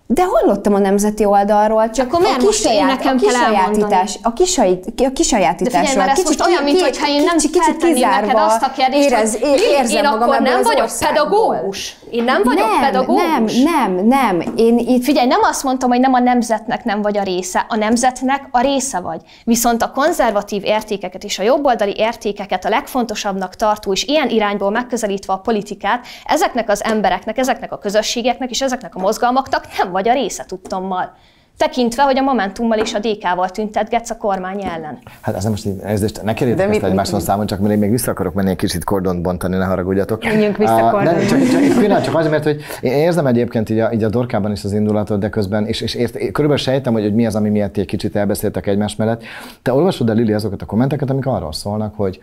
De hallottam a nemzeti oldalról, csak
Akkor
a
én nekem
a kisajátítás, a, kisajt, a kisajátításról.
De figyelj már, ez
kicsit,
most olyan, mint
kicsit-
hogyha én nem
kicsit, kicsit
neked azt a kérdést,
érez,
hogy
é-
Lili,
érzem
én
magam
akkor nem vagyok pedagógus. Én nem vagyok
nem,
pedagógus.
Nem, nem, nem. Én itt
Figyelj, nem azt mondtam, hogy nem a nemzetnek nem vagy a része, a nemzetnek a része vagy. Viszont a konzervatív értékeket és a jobboldali értékeket a legfontosabbnak tartó és ilyen irányból megközelítve a politikát, ezeknek az embereknek, ezeknek a közösségeknek és ezeknek a mozgalmaknak nem vagy a része tudtommal. Tekintve, hogy a Momentummal és a DK-val tüntetgetsz a kormány ellen.
Hát ez nem most így, ez, ne kérjétek
De
ezt
mit-
egymáson számon, csak mert én még vissza akarok menni egy kicsit kordont bontani, ne haragudjatok.
Menjünk vissza
Ah,
kordont
nem, csak, csak egy pillanat, csak azért, mert hogy én érzem egyébként így a, így a dorkában is az indulatot, de közben, és, és ért, körülbelül sejtem, hogy, hogy mi az, ami miatt egy kicsit elbeszéltek egymás mellett. Te olvasod el, Lili, azokat a kommenteket, amik arról szólnak, hogy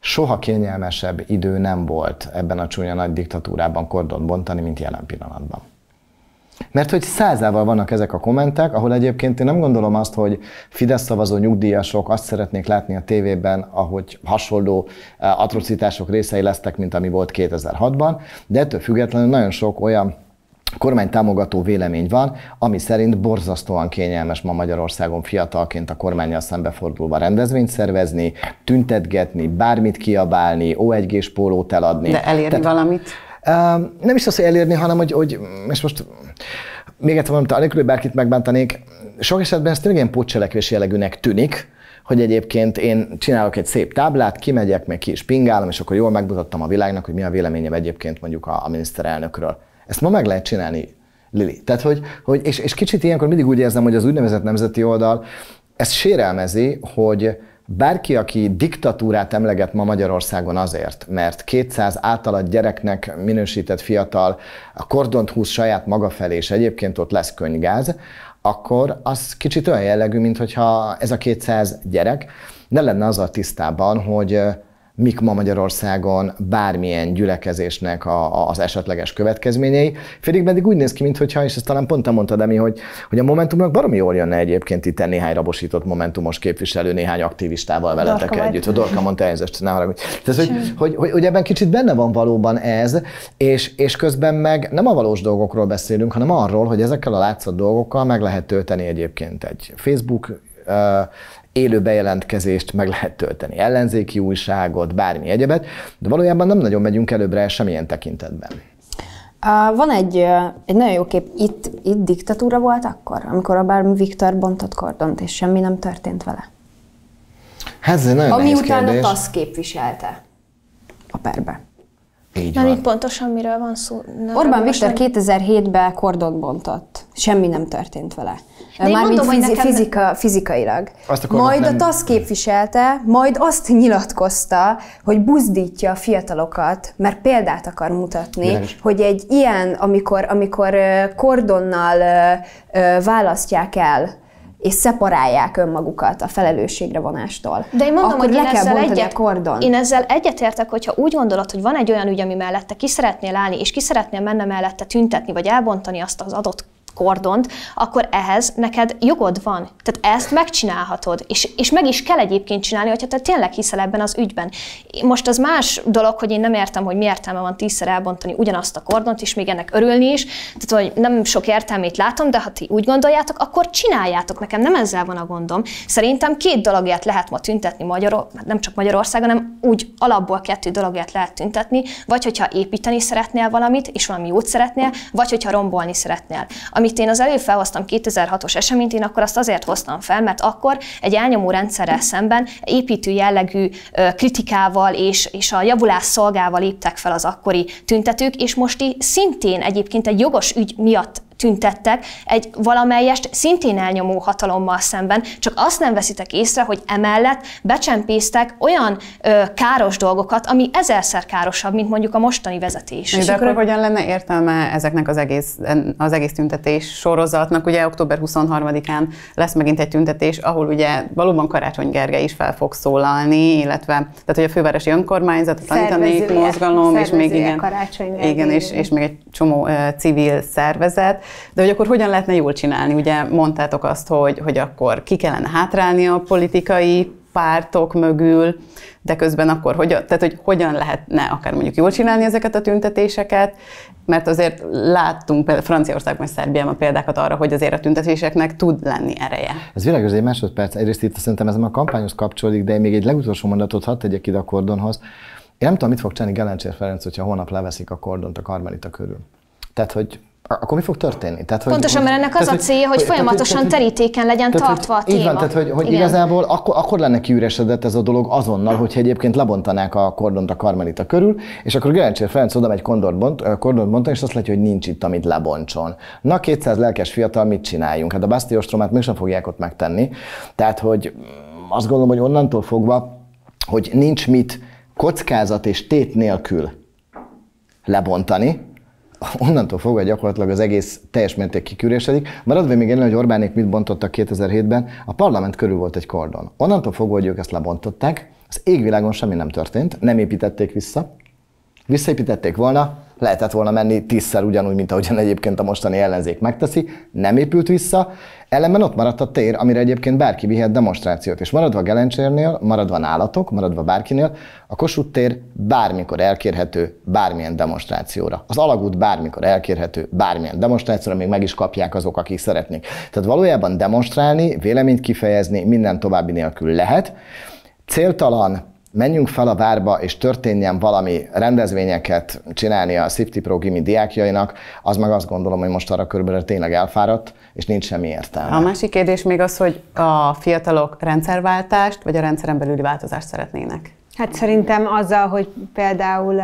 soha kényelmesebb idő nem volt ebben a csúnya nagy diktatúrában kordont bontani, mint jelen pillanatban. Mert hogy százával vannak ezek a kommentek, ahol egyébként én nem gondolom azt, hogy Fidesz szavazó nyugdíjasok azt szeretnék látni a tévében, ahogy hasonló eh, atrocitások részei lesznek, mint ami volt 2006-ban, de ettől függetlenül nagyon sok olyan kormány támogató vélemény van, ami szerint borzasztóan kényelmes ma Magyarországon fiatalként a kormányjal szembefordulva rendezvényt szervezni, tüntetgetni, bármit kiabálni, O1G-s pólót eladni.
De elérni
Tehát-
valamit?
Nem is az, elérni, hanem hogy, hogy és most még egyszer mondom, anélkül, hogy bárkit megbántanék, sok esetben ez tényleg ilyen pótcselekvés jellegűnek tűnik, hogy egyébként én csinálok egy szép táblát, kimegyek, meg ki is pingálom, és akkor jól megmutattam a világnak, hogy mi a véleményem egyébként mondjuk a, a miniszterelnökről. Ezt ma meg lehet csinálni, Lili. Tehát, hogy, hogy és, és kicsit ilyenkor mindig úgy érzem, hogy az úgynevezett nemzeti oldal ezt sérelmezi, hogy bárki, aki diktatúrát emleget ma Magyarországon azért, mert 200 általad gyereknek minősített fiatal a kordont húz saját maga felé, és egyébként ott lesz könygáz, akkor az kicsit olyan jellegű, mintha ez a 200 gyerek ne lenne azzal tisztában, hogy mik ma Magyarországon bármilyen gyülekezésnek a, az esetleges következményei. Félig pedig úgy néz ki, mintha, és ezt talán pont te mondtad, Emi, hogy, hogy a Momentumnak baromi jól jönne egyébként itt néhány rabosított Momentumos képviselő, néhány aktivistával veletek Dorka együtt. A Dorka mondta ezt, ne haragudj. Tehát, hogy, hogy, hogy, hogy, ebben kicsit benne van valóban ez, és, és közben meg nem a valós dolgokról beszélünk, hanem arról, hogy ezekkel a látszott dolgokkal meg lehet tölteni egyébként egy Facebook élő bejelentkezést meg lehet tölteni, ellenzéki újságot, bármi egyebet, de valójában nem nagyon megyünk előbbre semmilyen tekintetben.
van egy, egy nagyon jó kép, itt, itt diktatúra volt akkor, amikor a bármi Viktor bontott kordont, és semmi nem történt vele.
Hát ez egy nagyon
Ami után
kérdés.
a TASZ képviselte a perbe.
Így
Nem
van.
itt pontosan miről van szó. Nem
Orbán Viktor
nem-
2007-ben kordont bontott. Semmi nem történt vele.
Én
Mármint
mondom, hogy
fizi-
nekem-
fizika, fizikailag.
Azt a
Majd
nem-
a TASZ képviselte, majd azt nyilatkozta, hogy buzdítja a fiatalokat, mert példát akar mutatni,
Világos.
hogy egy ilyen, amikor, amikor kordonnal választják el és szeparálják önmagukat a felelősségre vonástól.
De én mondom,
akkor
hogy
le
én
kell
ezzel, egyet,
a kordon.
én ezzel egyetértek, hogyha úgy gondolod, hogy van egy olyan ügy, ami mellette ki szeretnél állni, és ki szeretnél menne mellette tüntetni, vagy elbontani azt az adott kordont, akkor ehhez neked jogod van. Tehát ezt megcsinálhatod, és, és meg is kell egyébként csinálni, hogyha te tényleg hiszel ebben az ügyben. Most az más dolog, hogy én nem értem, hogy mi értelme van tízszer elbontani ugyanazt a kordont, és még ennek örülni is. Tehát, hogy nem sok értelmét látom, de ha ti úgy gondoljátok, akkor csináljátok. Nekem nem ezzel van a gondom. Szerintem két dologért lehet ma tüntetni Magyarországon, nem csak Magyarországon, hanem úgy alapból kettő dologért lehet tüntetni, vagy hogyha építeni szeretnél valamit, és valami jót szeretnél, vagy hogyha rombolni szeretnél. Amit én az előbb felhoztam 2006-os eseményt, én akkor azt azért hoztam fel, mert akkor egy elnyomó rendszerrel szemben építő jellegű kritikával és, és a javulás szolgával léptek fel az akkori tüntetők, és most így szintén egyébként egy jogos ügy miatt tüntettek egy valamelyest szintén elnyomó hatalommal szemben, csak azt nem veszitek észre, hogy emellett becsempésztek olyan ö, káros dolgokat, ami ezerszer károsabb, mint mondjuk a mostani vezetés.
De akkor hogyan lenne értelme ezeknek az egész, az egész tüntetés sorozatnak? Ugye október 23-án lesz megint egy tüntetés, ahol ugye valóban Karácsony Gergely is fel fog szólalni, illetve tehát, hogy a fővárosi önkormányzat, a tanítanék mozgalom, és még igen, igen és, és még egy csomó uh, civil szervezet, de hogy akkor hogyan lehetne jól csinálni? Ugye mondtátok azt, hogy, hogy akkor ki kellene hátrálni a politikai pártok mögül, de közben akkor hogyan, tehát, hogy hogyan lehetne akár mondjuk jól csinálni ezeket a tüntetéseket, mert azért láttunk például Franciaországban és Szerbiában példákat arra, hogy azért a tüntetéseknek tud lenni ereje.
Ez világos, egy másodperc. Egyrészt itt szerintem ez a kampányhoz kapcsolódik, de még egy legutolsó mondatot hadd tegyek ide a kordonhoz. Én nem tudom, mit fog csinálni Gelencsér Ferenc, hogyha holnap leveszik a kordont a Karmelita körül. Tehát, hogy akkor mi fog történni? Tehát, hogy,
Pontosan, mert ennek az a célja, hogy folyamatosan terítéken legyen tartva a
Így van,
téma.
tehát hogy, hogy
Igen.
igazából akkor, akkor lenne kiüresedett ez a dolog azonnal, hogyha egyébként lebontanák a kordont a Karmelita körül, és akkor Gerencsér Ferenc oda megy kordont, bont, kordont és azt látja, hogy nincs itt, amit lebontson. Na, 200 lelkes fiatal, mit csináljunk? Hát a Basti ostromát mégsem fogják ott megtenni. Tehát, hogy mm, azt gondolom, hogy onnantól fogva, hogy nincs mit kockázat és tét nélkül lebontani, onnantól fogva gyakorlatilag az egész teljes mérték kikürésedik. Maradva még ennél, hogy Orbánék mit bontottak 2007-ben, a parlament körül volt egy kordon. Onnantól fogva, hogy ők ezt lebontották, az égvilágon semmi nem történt, nem építették vissza. Visszaépítették volna, lehetett volna menni tízszer ugyanúgy, mint ahogyan egyébként a mostani ellenzék megteszi, nem épült vissza, ellenben ott maradt a tér, amire egyébként bárki vihet demonstrációt. És maradva Gelencsérnél, maradva nálatok, maradva bárkinél, a Kossuth tér bármikor elkérhető bármilyen demonstrációra. Az alagút bármikor elkérhető bármilyen demonstrációra, még meg is kapják azok, akik szeretnék. Tehát valójában demonstrálni, véleményt kifejezni minden további nélkül lehet. Céltalan, menjünk fel a várba, és történjen valami rendezvényeket csinálni a Safety Pro Gimi diákjainak, az meg azt gondolom, hogy most arra körülbelül tényleg elfáradt, és nincs semmi értelme.
A másik kérdés még az, hogy a fiatalok rendszerváltást, vagy a rendszeren belüli változást szeretnének.
Hát szerintem azzal, hogy például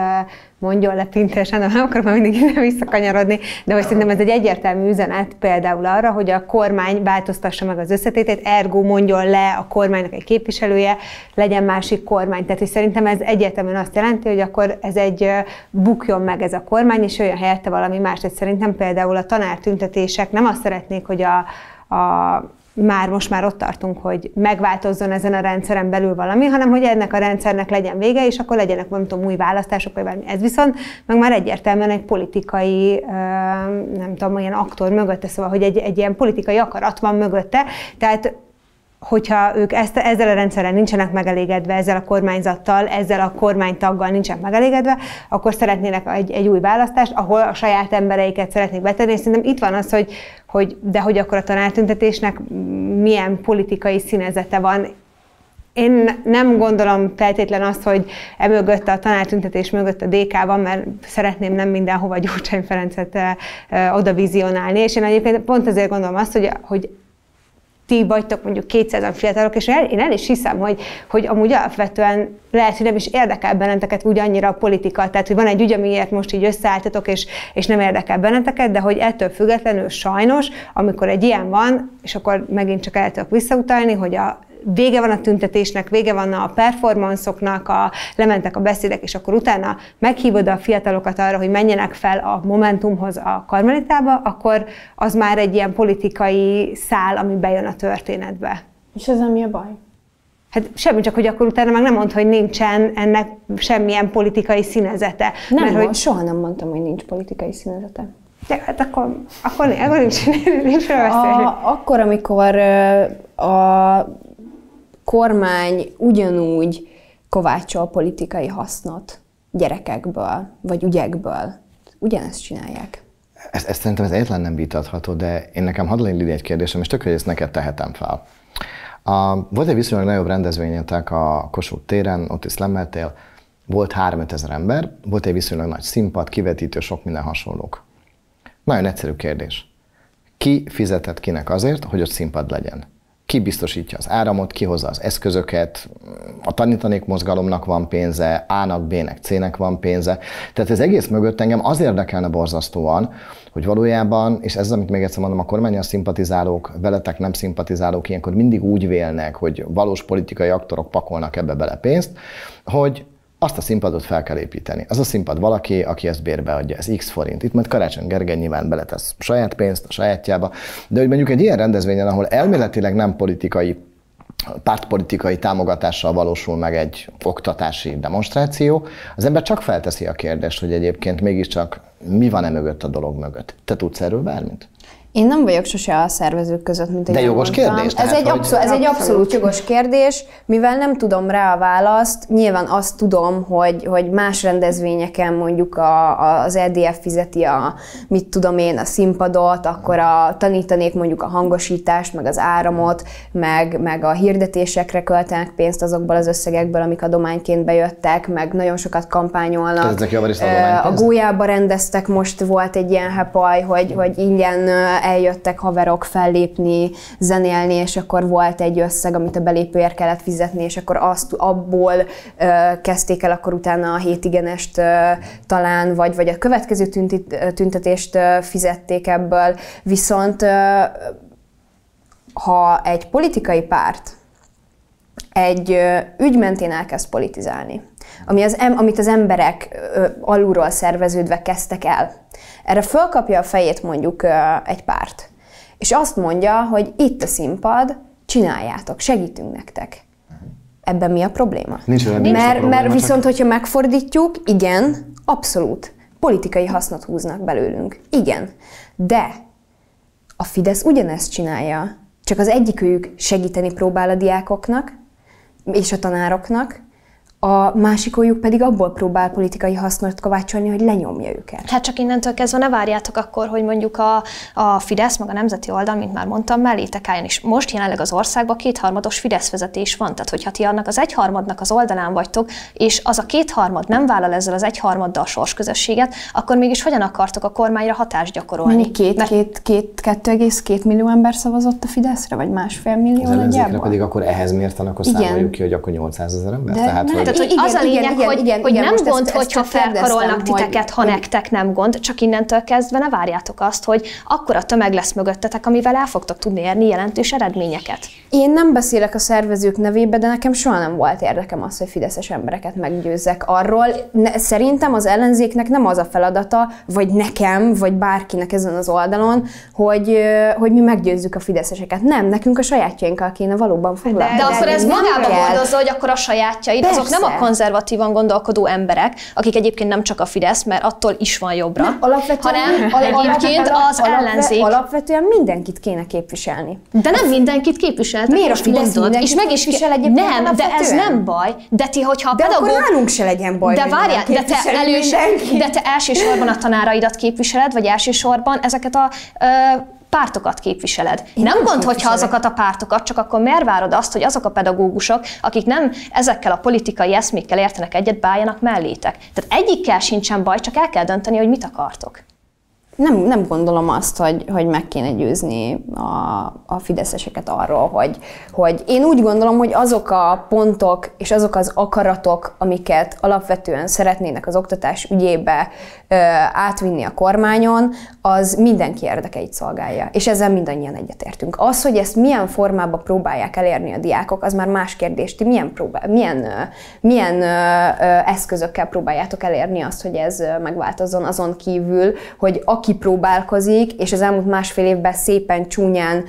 mondjon le pintesen, nem akarom már mindig visszakanyarodni, de hogy szerintem ez egy egyértelmű üzenet például arra, hogy a kormány változtassa meg az összetétét, ergo mondjon le a kormánynak egy képviselője, legyen másik kormány. Tehát hogy szerintem ez egyértelműen azt jelenti, hogy akkor ez egy bukjon meg ez a kormány, és olyan helyette valami más. Tehát szerintem például a tanártüntetések nem azt szeretnék, hogy a, a már most már ott tartunk, hogy megváltozzon ezen a rendszeren belül valami, hanem hogy ennek a rendszernek legyen vége, és akkor legyenek, nem tudom, új választások, vagy valami. Ez viszont meg már egyértelműen egy politikai, nem tudom, ilyen aktor mögötte, szóval, hogy egy, egy ilyen politikai akarat van mögötte, tehát hogyha ők ezt, ezzel a rendszerrel nincsenek megelégedve, ezzel a kormányzattal, ezzel a kormánytaggal nincsenek megelégedve, akkor szeretnének egy, egy új választást, ahol a saját embereiket szeretnék betenni, és szerintem itt van az, hogy, hogy de hogy akkor a tanártüntetésnek milyen politikai színezete van. Én nem gondolom feltétlen azt, hogy emögött a tanártüntetés mögött a DK van, mert szeretném nem mindenhova Gyurcsány Ferencet oda vizionálni, és én egyébként pont azért gondolom azt, hogy, hogy ti vagytok mondjuk 200 fiatalok, és én el is hiszem, hogy, hogy amúgy alapvetően lehet, hogy nem is érdekel benneteket úgy annyira a politika, tehát hogy van egy ügy, amiért most így összeálltatok, és, és nem érdekel benneteket, de hogy ettől függetlenül sajnos, amikor egy ilyen van, és akkor megint csak el tudok visszautalni, hogy a vége van a tüntetésnek, vége van a performanszoknak, a, lementek a beszédek, és akkor utána meghívod a fiatalokat arra, hogy menjenek fel a Momentumhoz a Karmelitába, akkor az már egy ilyen politikai szál, ami bejön a történetbe.
És ez mi a baj?
Hát semmi, csak hogy akkor utána meg nem mond, hogy nincsen ennek semmilyen politikai színezete.
Nem,
mert,
hogy... soha nem mondtam, hogy nincs politikai színezete.
De hát akkor, akkor, akkor nincs, nincs a,
Akkor, amikor a kormány ugyanúgy kovácsol politikai hasznot gyerekekből, vagy ügyekből. Ugyanezt csinálják.
Ezt, ezt szerintem ez egyetlen nem vitatható, de én nekem hadd legyen egy kérdésem, és tök, hogy ezt neked tehetem fel. A, volt egy viszonylag nagyobb rendezvényetek a Kossuth téren, ott is lemeltél, volt 3 ezer ember, volt egy viszonylag nagy színpad, kivetítő, sok minden hasonlók. Nagyon egyszerű kérdés. Ki fizetett kinek azért, hogy ott színpad legyen? Ki biztosítja az áramot, ki hozza az eszközöket, a tanítanék mozgalomnak van pénze, A-nak, B-nek, C-nek van pénze. Tehát ez egész mögött engem az érdekelne borzasztóan, hogy valójában, és ez amit még egyszer mondom, a kormányon szimpatizálók, veletek nem szimpatizálók ilyenkor mindig úgy vélnek, hogy valós politikai aktorok pakolnak ebbe bele pénzt, hogy azt a színpadot fel kell építeni. Az a színpad valaki, aki ezt bérbe adja, ez x forint. Itt majd Karácsony Gergely nyilván beletesz saját pénzt a sajátjába, de hogy mondjuk egy ilyen rendezvényen, ahol elméletileg nem politikai pártpolitikai támogatással valósul meg egy oktatási demonstráció, az ember csak felteszi a kérdést, hogy egyébként mégiscsak mi van e mögött a dolog mögött. Te tudsz erről bármit?
Én nem vagyok sose a szervezők között, mint
De jogos mondtam. kérdés?
Tehát, ez, egy abszol- ez egy abszolút jogos kérdés, mivel nem tudom rá a választ, nyilván azt tudom, hogy, hogy más rendezvényeken mondjuk a, a, az EDF fizeti a, mit tudom én, a színpadot, akkor a, tanítanék mondjuk a hangosítást, meg az áramot, meg, meg a hirdetésekre költenek pénzt azokból az összegekből, amik adományként bejöttek, meg nagyon sokat kampányolnak.
a
Gólyába rendeztek, most volt egy ilyen hepaj, hogy, hogy ingyen eljöttek haverok fellépni, zenélni, és akkor volt egy összeg, amit a belépőért kellett fizetni, és akkor azt abból uh, kezdték el akkor utána a hétigenest uh, talán, vagy, vagy a következő tüntetést uh, fizették ebből. Viszont ha egy politikai párt egy ügy mentén elkezd politizálni, ami az, amit az emberek alulról szerveződve kezdtek el, erre fölkapja a fejét mondjuk egy párt, és azt mondja, hogy itt a színpad, csináljátok, segítünk nektek. Ebben mi a probléma?
Nincs olyan,
mert, probléma, mert viszont, csak... hogyha megfordítjuk, igen, abszolút. Politikai hasznot húznak belőlünk. Igen. De a Fidesz ugyanezt csinálja, csak az egyikőjük segíteni próbál a diákoknak és a tanároknak, a másikoljuk pedig abból próbál politikai hasznot kovácsolni, hogy lenyomja őket.
Hát csak innentől kezdve ne várjátok akkor, hogy mondjuk a, a Fidesz, meg a nemzeti oldal, mint már mondtam, mellétek álljon is. Most jelenleg az országban kétharmados Fidesz vezetés van, tehát hogyha ti annak az egyharmadnak az oldalán vagytok, és az a kétharmad nem vállal ezzel az egyharmaddal közösséget, akkor mégis hogyan akartok a kormányra hatást gyakorolni?
Mennyi két, Mert... két, két, 2,2 millió ember szavazott a Fideszre, vagy másfél millió
az nagyjából? pedig akkor ehhez miért akkor számoljuk ki, hogy akkor 800 ezer ember?
De, Tehát, hogy
Tehát, hogy
igen,
az a lényeg,
igen,
hogy,
igen,
hogy
igen,
nem gond,
ezt- ezt
hogyha
kérdeztem,
felkarolnak titeket, ha nektek nem gond, csak innentől kezdve ne várjátok azt, hogy akkora tömeg lesz mögöttetek, amivel el fogtok tudni érni jelentős eredményeket.
Én nem beszélek a szervezők nevébe, de nekem soha nem volt érdekem az, hogy fideszes embereket meggyőzzek arról. Ne, szerintem az ellenzéknek nem az a feladata, vagy nekem, vagy bárkinek ezen az oldalon, hogy, hogy mi meggyőzzük a fideszeseket. Nem, nekünk a sajátjainkkal kéne valóban foglalkozni.
De akkor ez magába hordozza, hogy akkor a sajátjaid, azok nem a
Persze.
konzervatívan gondolkodó emberek, akik egyébként nem csak a Fidesz, mert attól is van jobbra,
Nem, alapvetően,
hanem egyébként az
alapve-
ellenzék.
Alapvetően mindenkit kéne képviselni.
De nem mindenkit képvisel. te
Miért a Fidesz
mondod, és meg is
képvisel egyébként
Nem, de ez
alapvetően?
nem baj. De ti, hogyha a
De
pedagóg...
akkor nálunk se legyen baj,
de várjál,
nem
de te, elős, de te elsősorban a tanáraidat képviseled, vagy elsősorban ezeket a ö, pártokat képviseled.
Én
nem
nem
gond, hogyha
képviselek.
azokat a pártokat, csak akkor miért várod azt, hogy azok a pedagógusok, akik nem ezekkel a politikai eszmékkel értenek egyet, bálljanak mellétek. Tehát egyikkel sincsen baj, csak el kell dönteni, hogy mit akartok.
Nem, nem gondolom azt, hogy, hogy meg kéne győzni a, a fideszeseket arról, hogy, hogy én úgy gondolom, hogy azok a pontok és azok az akaratok, amiket alapvetően szeretnének az oktatás ügyébe átvinni a kormányon, az mindenki érdekeit szolgálja. És ezzel mindannyian egyetértünk. Az, hogy ezt milyen formába próbálják elérni a diákok, az már más kérdés. Ti milyen, próbál, milyen, milyen eszközökkel próbáljátok elérni azt, hogy ez megváltozzon azon kívül, hogy aki próbálkozik, és az elmúlt másfél évben szépen, csúnyán,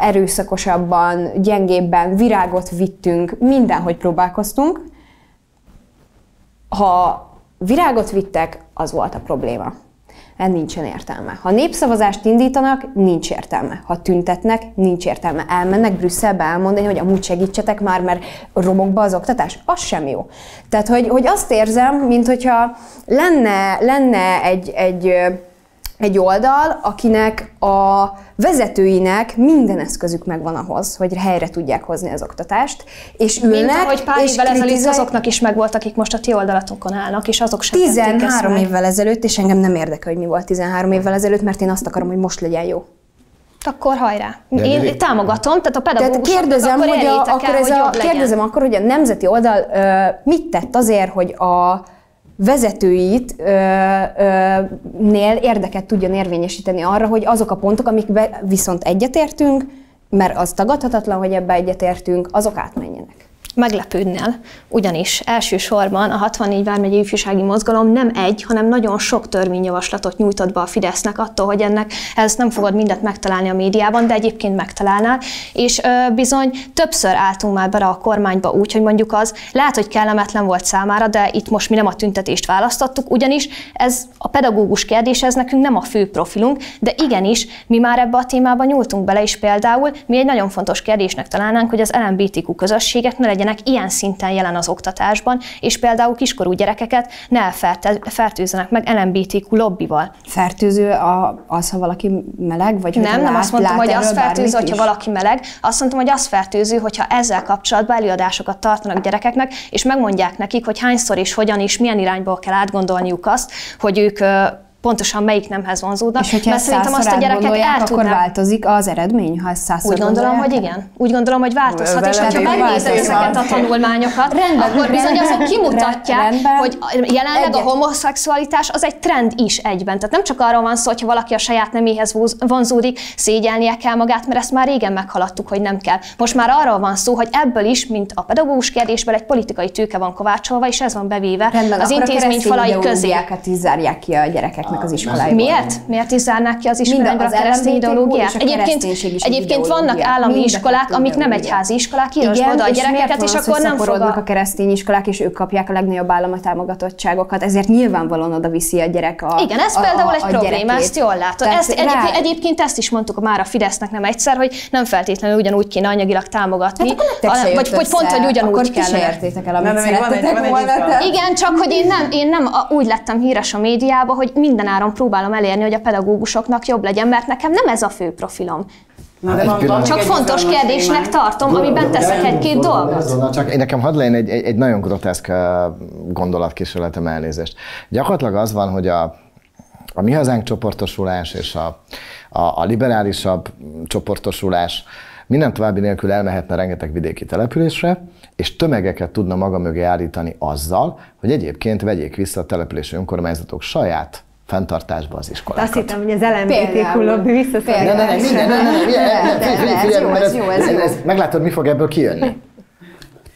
erőszakosabban, gyengébben virágot vittünk, mindenhogy próbálkoztunk, ha virágot vittek, az volt a probléma. Ennek nincsen értelme. Ha népszavazást indítanak, nincs értelme. Ha tüntetnek, nincs értelme. Elmennek Brüsszelbe elmondani, hogy amúgy segítsetek már, mert romokba az oktatás, az sem jó. Tehát, hogy, hogy azt érzem, mint hogyha lenne, lenne egy, egy, egy oldal, akinek a vezetőinek minden eszközük megvan ahhoz, hogy helyre tudják hozni az oktatást, és ülnek,
Mint ahogy pár
és
évvel ezelőtt
kritizálják-
azoknak is megvolt, akik most a ti oldalatokon állnak, és azok sem tették ezt
13
meg.
évvel ezelőtt, és engem nem érdekel, hogy mi volt 13 évvel ezelőtt, mert én azt akarom, hogy most legyen jó.
Akkor hajrá.
De
Én
mi-
támogatom, tehát a
Tehát
pedagógusoknak
kérdezem,
akkor
hogy, a, akkor
el,
ez
hogy
a,
jobb legyen.
kérdezem akkor, hogy a nemzeti oldal ö, mit tett azért, hogy a vezetőit ö, ö, nél érdeket tudjon érvényesíteni arra, hogy azok a pontok, amikbe viszont egyetértünk, mert az tagadhatatlan, hogy ebbe egyetértünk, azok átmenjenek.
Meglepődnél, ugyanis elsősorban a 64 vármegyei ifjúsági mozgalom nem egy, hanem nagyon sok törvényjavaslatot nyújtott be a Fidesznek attól, hogy ennek ezt nem fogod mindent megtalálni a médiában, de egyébként megtalálnál, és ö, bizony többször álltunk már bele a kormányba úgy, hogy mondjuk az lehet, hogy kellemetlen volt számára, de itt most mi nem a tüntetést választottuk, ugyanis ez a pedagógus kérdés, ez nekünk nem a fő profilunk, de igenis, mi már ebbe a témába nyúltunk bele, és például mi egy nagyon fontos kérdésnek találnánk, hogy az LMBTQ közösségek ne legyenek ilyen szinten jelen az oktatásban, és például kiskorú gyerekeket ne fertőzzenek meg LMBTQ lobbival.
Fertőző a, az, ha valaki meleg, vagy
Nem, nem
lát,
azt mondtam, hogy az fertőző, hogyha
is?
valaki meleg, azt mondtam, hogy az fertőző, hogyha ezzel kapcsolatban előadásokat tartanak gyerekeknek, és megmondják nekik, hogy hányszor és hogyan és milyen irányból kell átgondolniuk azt, hogy ők pontosan melyik nemhez vonzódnak.
És hogyha
mert
ezt
szerintem azt a gyerekek el
akkor változik az eredmény, ha ezt százszor
Úgy gondolom, hogy igen. Úgy gondolom, hogy változhat, és
Vele
ha
még
megnézed ezeket a tanulmányokat,
Rendben,
akkor bizony azok
rendben,
kimutatják,
rendben.
hogy jelenleg a
Egyet.
homoszexualitás az egy trend is egyben. Tehát nem csak arról van szó, hogyha valaki a saját neméhez vonzódik, szégyelnie kell magát, mert ezt már régen meghaladtuk, hogy nem kell. Most már arról van szó, hogy ebből is, mint a pedagógus kérdésből egy politikai tőke van kovácsolva, és ez van bevéve
Rendben,
az intézmény
a
falai közé.
zárják ki a gyerekeknek az iskoláiból.
Miért? Miért is zárnák ki az
Minden,
iskolányba a
az
keresztény ideológiát?
és a
Egyébként, egyébként vannak állami iskolák, amik nem egyházi iskolák, írasd oda a gyerekeket, és akkor
hogy
nem fog
szaporodnak
a...
keresztény iskolák, és ők kapják a legnagyobb állami támogatottságokat, ezért nyilvánvalóan oda viszi a gyerek a
Igen, ez
a,
például
a,
egy
a
probléma, ezt jól látod. Ezt,
rá-
egyébként, egyébként ezt is mondtuk már a Fidesznek nem egyszer, hogy nem feltétlenül ugyanúgy kéne anyagilag támogatni,
Hát
vagy, vagy pont, hogy ugyanúgy
értétek el, amit szerettetek volna.
Igen, csak hogy én nem, én nem úgy lettem híres a médiába, hogy mindenáron próbálom elérni, hogy a pedagógusoknak jobb legyen, mert nekem nem ez a fő profilom.
Na, de van,
Csak fontos kérdésnek tartom, amiben teszek egy-két dolgot.
Csak nekem hadd legyen egy, egy, egy nagyon groteszk gondolatkísérletem elnézést. Gyakorlatilag az van, hogy a, a mi hazánk csoportosulás és a, a, a liberálisabb csoportosulás minden további nélkül elmehetne rengeteg vidéki településre, és tömegeket tudna maga mögé állítani azzal, hogy egyébként vegyék vissza a települési önkormányzatok saját fenntartásba az iskolákat.
Azt hittem, hogy az LMBTQ lobby visszaszorítja.
Ne, ne, ne, minden, ne, ne, ne, ne, meglátod, mi fog ebből kijönni.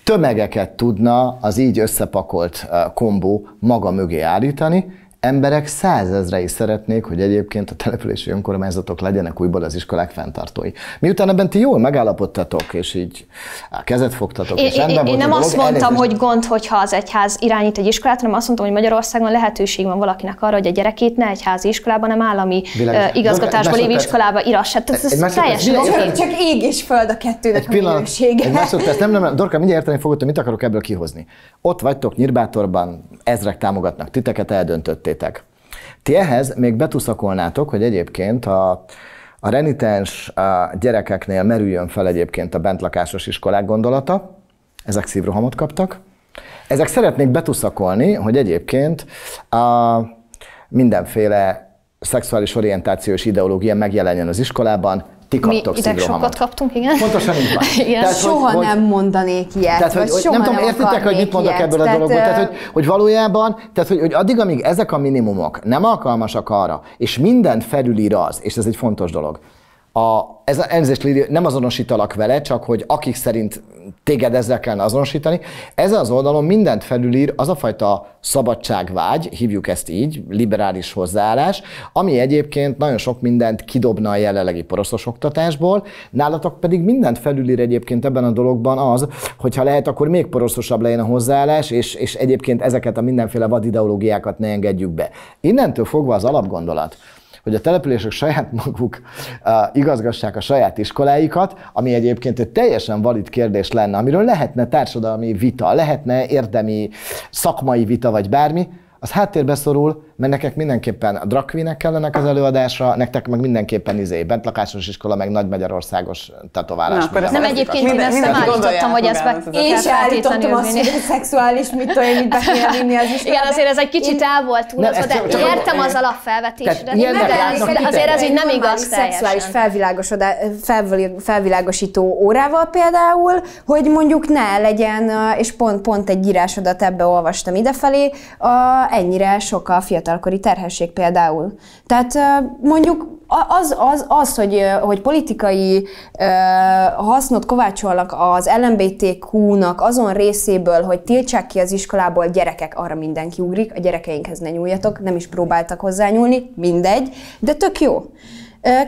Tömegeket tudna az így összepakolt kombó maga mögé állítani, emberek százezrei szeretnék, hogy egyébként a települési önkormányzatok legyenek újból az iskolák fenntartói. Miután ebben ti jól megállapodtatok, és így a kezet fogtatok,
én,
és rendben
Én nem
dolog,
azt mondtam,
elnézést.
hogy gond, hogyha az egyház irányít egy iskolát, hanem azt mondtam, hogy Magyarországon lehetőség van valakinek arra, hogy a gyerekét ne egyházi iskolában, nem állami
Világos.
uh, igazgatásban lévő iskolába írass. Hát ez, teljesen
értem.
Csak ég és föld a kettőnek
Egy
a
pillanat,
minősége.
egy másodperc, nem, nem, nem, Dorka, mindjárt érteni fogod, hogy mit akarok ebből kihozni. Ott vagytok Nyírbátorban, ezrek támogatnak titeket, eldöntöttétek. Ti ehhez még betuszakolnátok, hogy egyébként a, a renitens a gyerekeknél merüljön fel egyébként a bentlakásos iskolák gondolata, ezek szívrohamot kaptak. Ezek szeretnék betuszakolni, hogy egyébként a mindenféle szexuális orientációs ideológia megjelenjen az iskolában, ti
Mi
kaptok
ideg
szívrohamot.
sokat kaptunk, igen.
Pontosan így van.
Igen.
hogy-
Soha
hogy-
nem mondanék ilyet,
tehát, hogy,
soha
nem tudom, értitek, hogy mit mondok
ilyet.
ebből a
Tehát,
dologból? Tehát, hogy, hogy valójában, tehát, hogy, hogy addig, amíg ezek a minimumok nem alkalmasak arra, és mindent felülír az, és ez egy fontos dolog, a, ez a, elnézést, nem azonosítalak vele, csak hogy akik szerint téged ezzel kellene azonosítani. Ez az oldalon mindent felülír az a fajta szabadságvágy, hívjuk ezt így, liberális hozzáállás, ami egyébként nagyon sok mindent kidobna a jelenlegi poroszos oktatásból, nálatok pedig mindent felülír egyébként ebben a dologban az, hogyha lehet, akkor még poroszosabb legyen a hozzáállás, és, és egyébként ezeket a mindenféle vadideológiákat ne engedjük be. Innentől fogva az alapgondolat, hogy a települések saját maguk igazgassák a saját iskoláikat, ami egyébként egy teljesen valid kérdés lenne, amiről lehetne társadalmi vita, lehetne érdemi szakmai vita, vagy bármi, az háttérbe szorul, mert nektek mindenképpen a drag queenek kellenek az előadásra, nektek meg mindenképpen izé, bentlakásos iskola, meg nagy magyarországos tetoválás.
Na, akkor
Nem egyébként
Minden-
én ezt nem állítottam, hogy ezt be
ez
Én is állítottam azt, hogy a szexuális mit tudom én, mit be kéne vinni az iskolába.
Igen, azért ez egy kicsit el volt túlozva,
ez
de értem az
ilyennek
de, azért ez így nem igaz
Szexuális felvilágosító órával például, hogy mondjuk ne legyen, és pont, pont egy írásodat ebbe olvastam idefelé, ennyire sok a fiatalkori terhesség például. Tehát mondjuk az, az, az hogy, hogy politikai hasznot kovácsolnak az LMBTQ-nak azon részéből, hogy tiltsák ki az iskolából gyerekek, arra mindenki ugrik, a gyerekeinkhez ne nyúljatok, nem is próbáltak hozzányúlni, mindegy, de tök jó.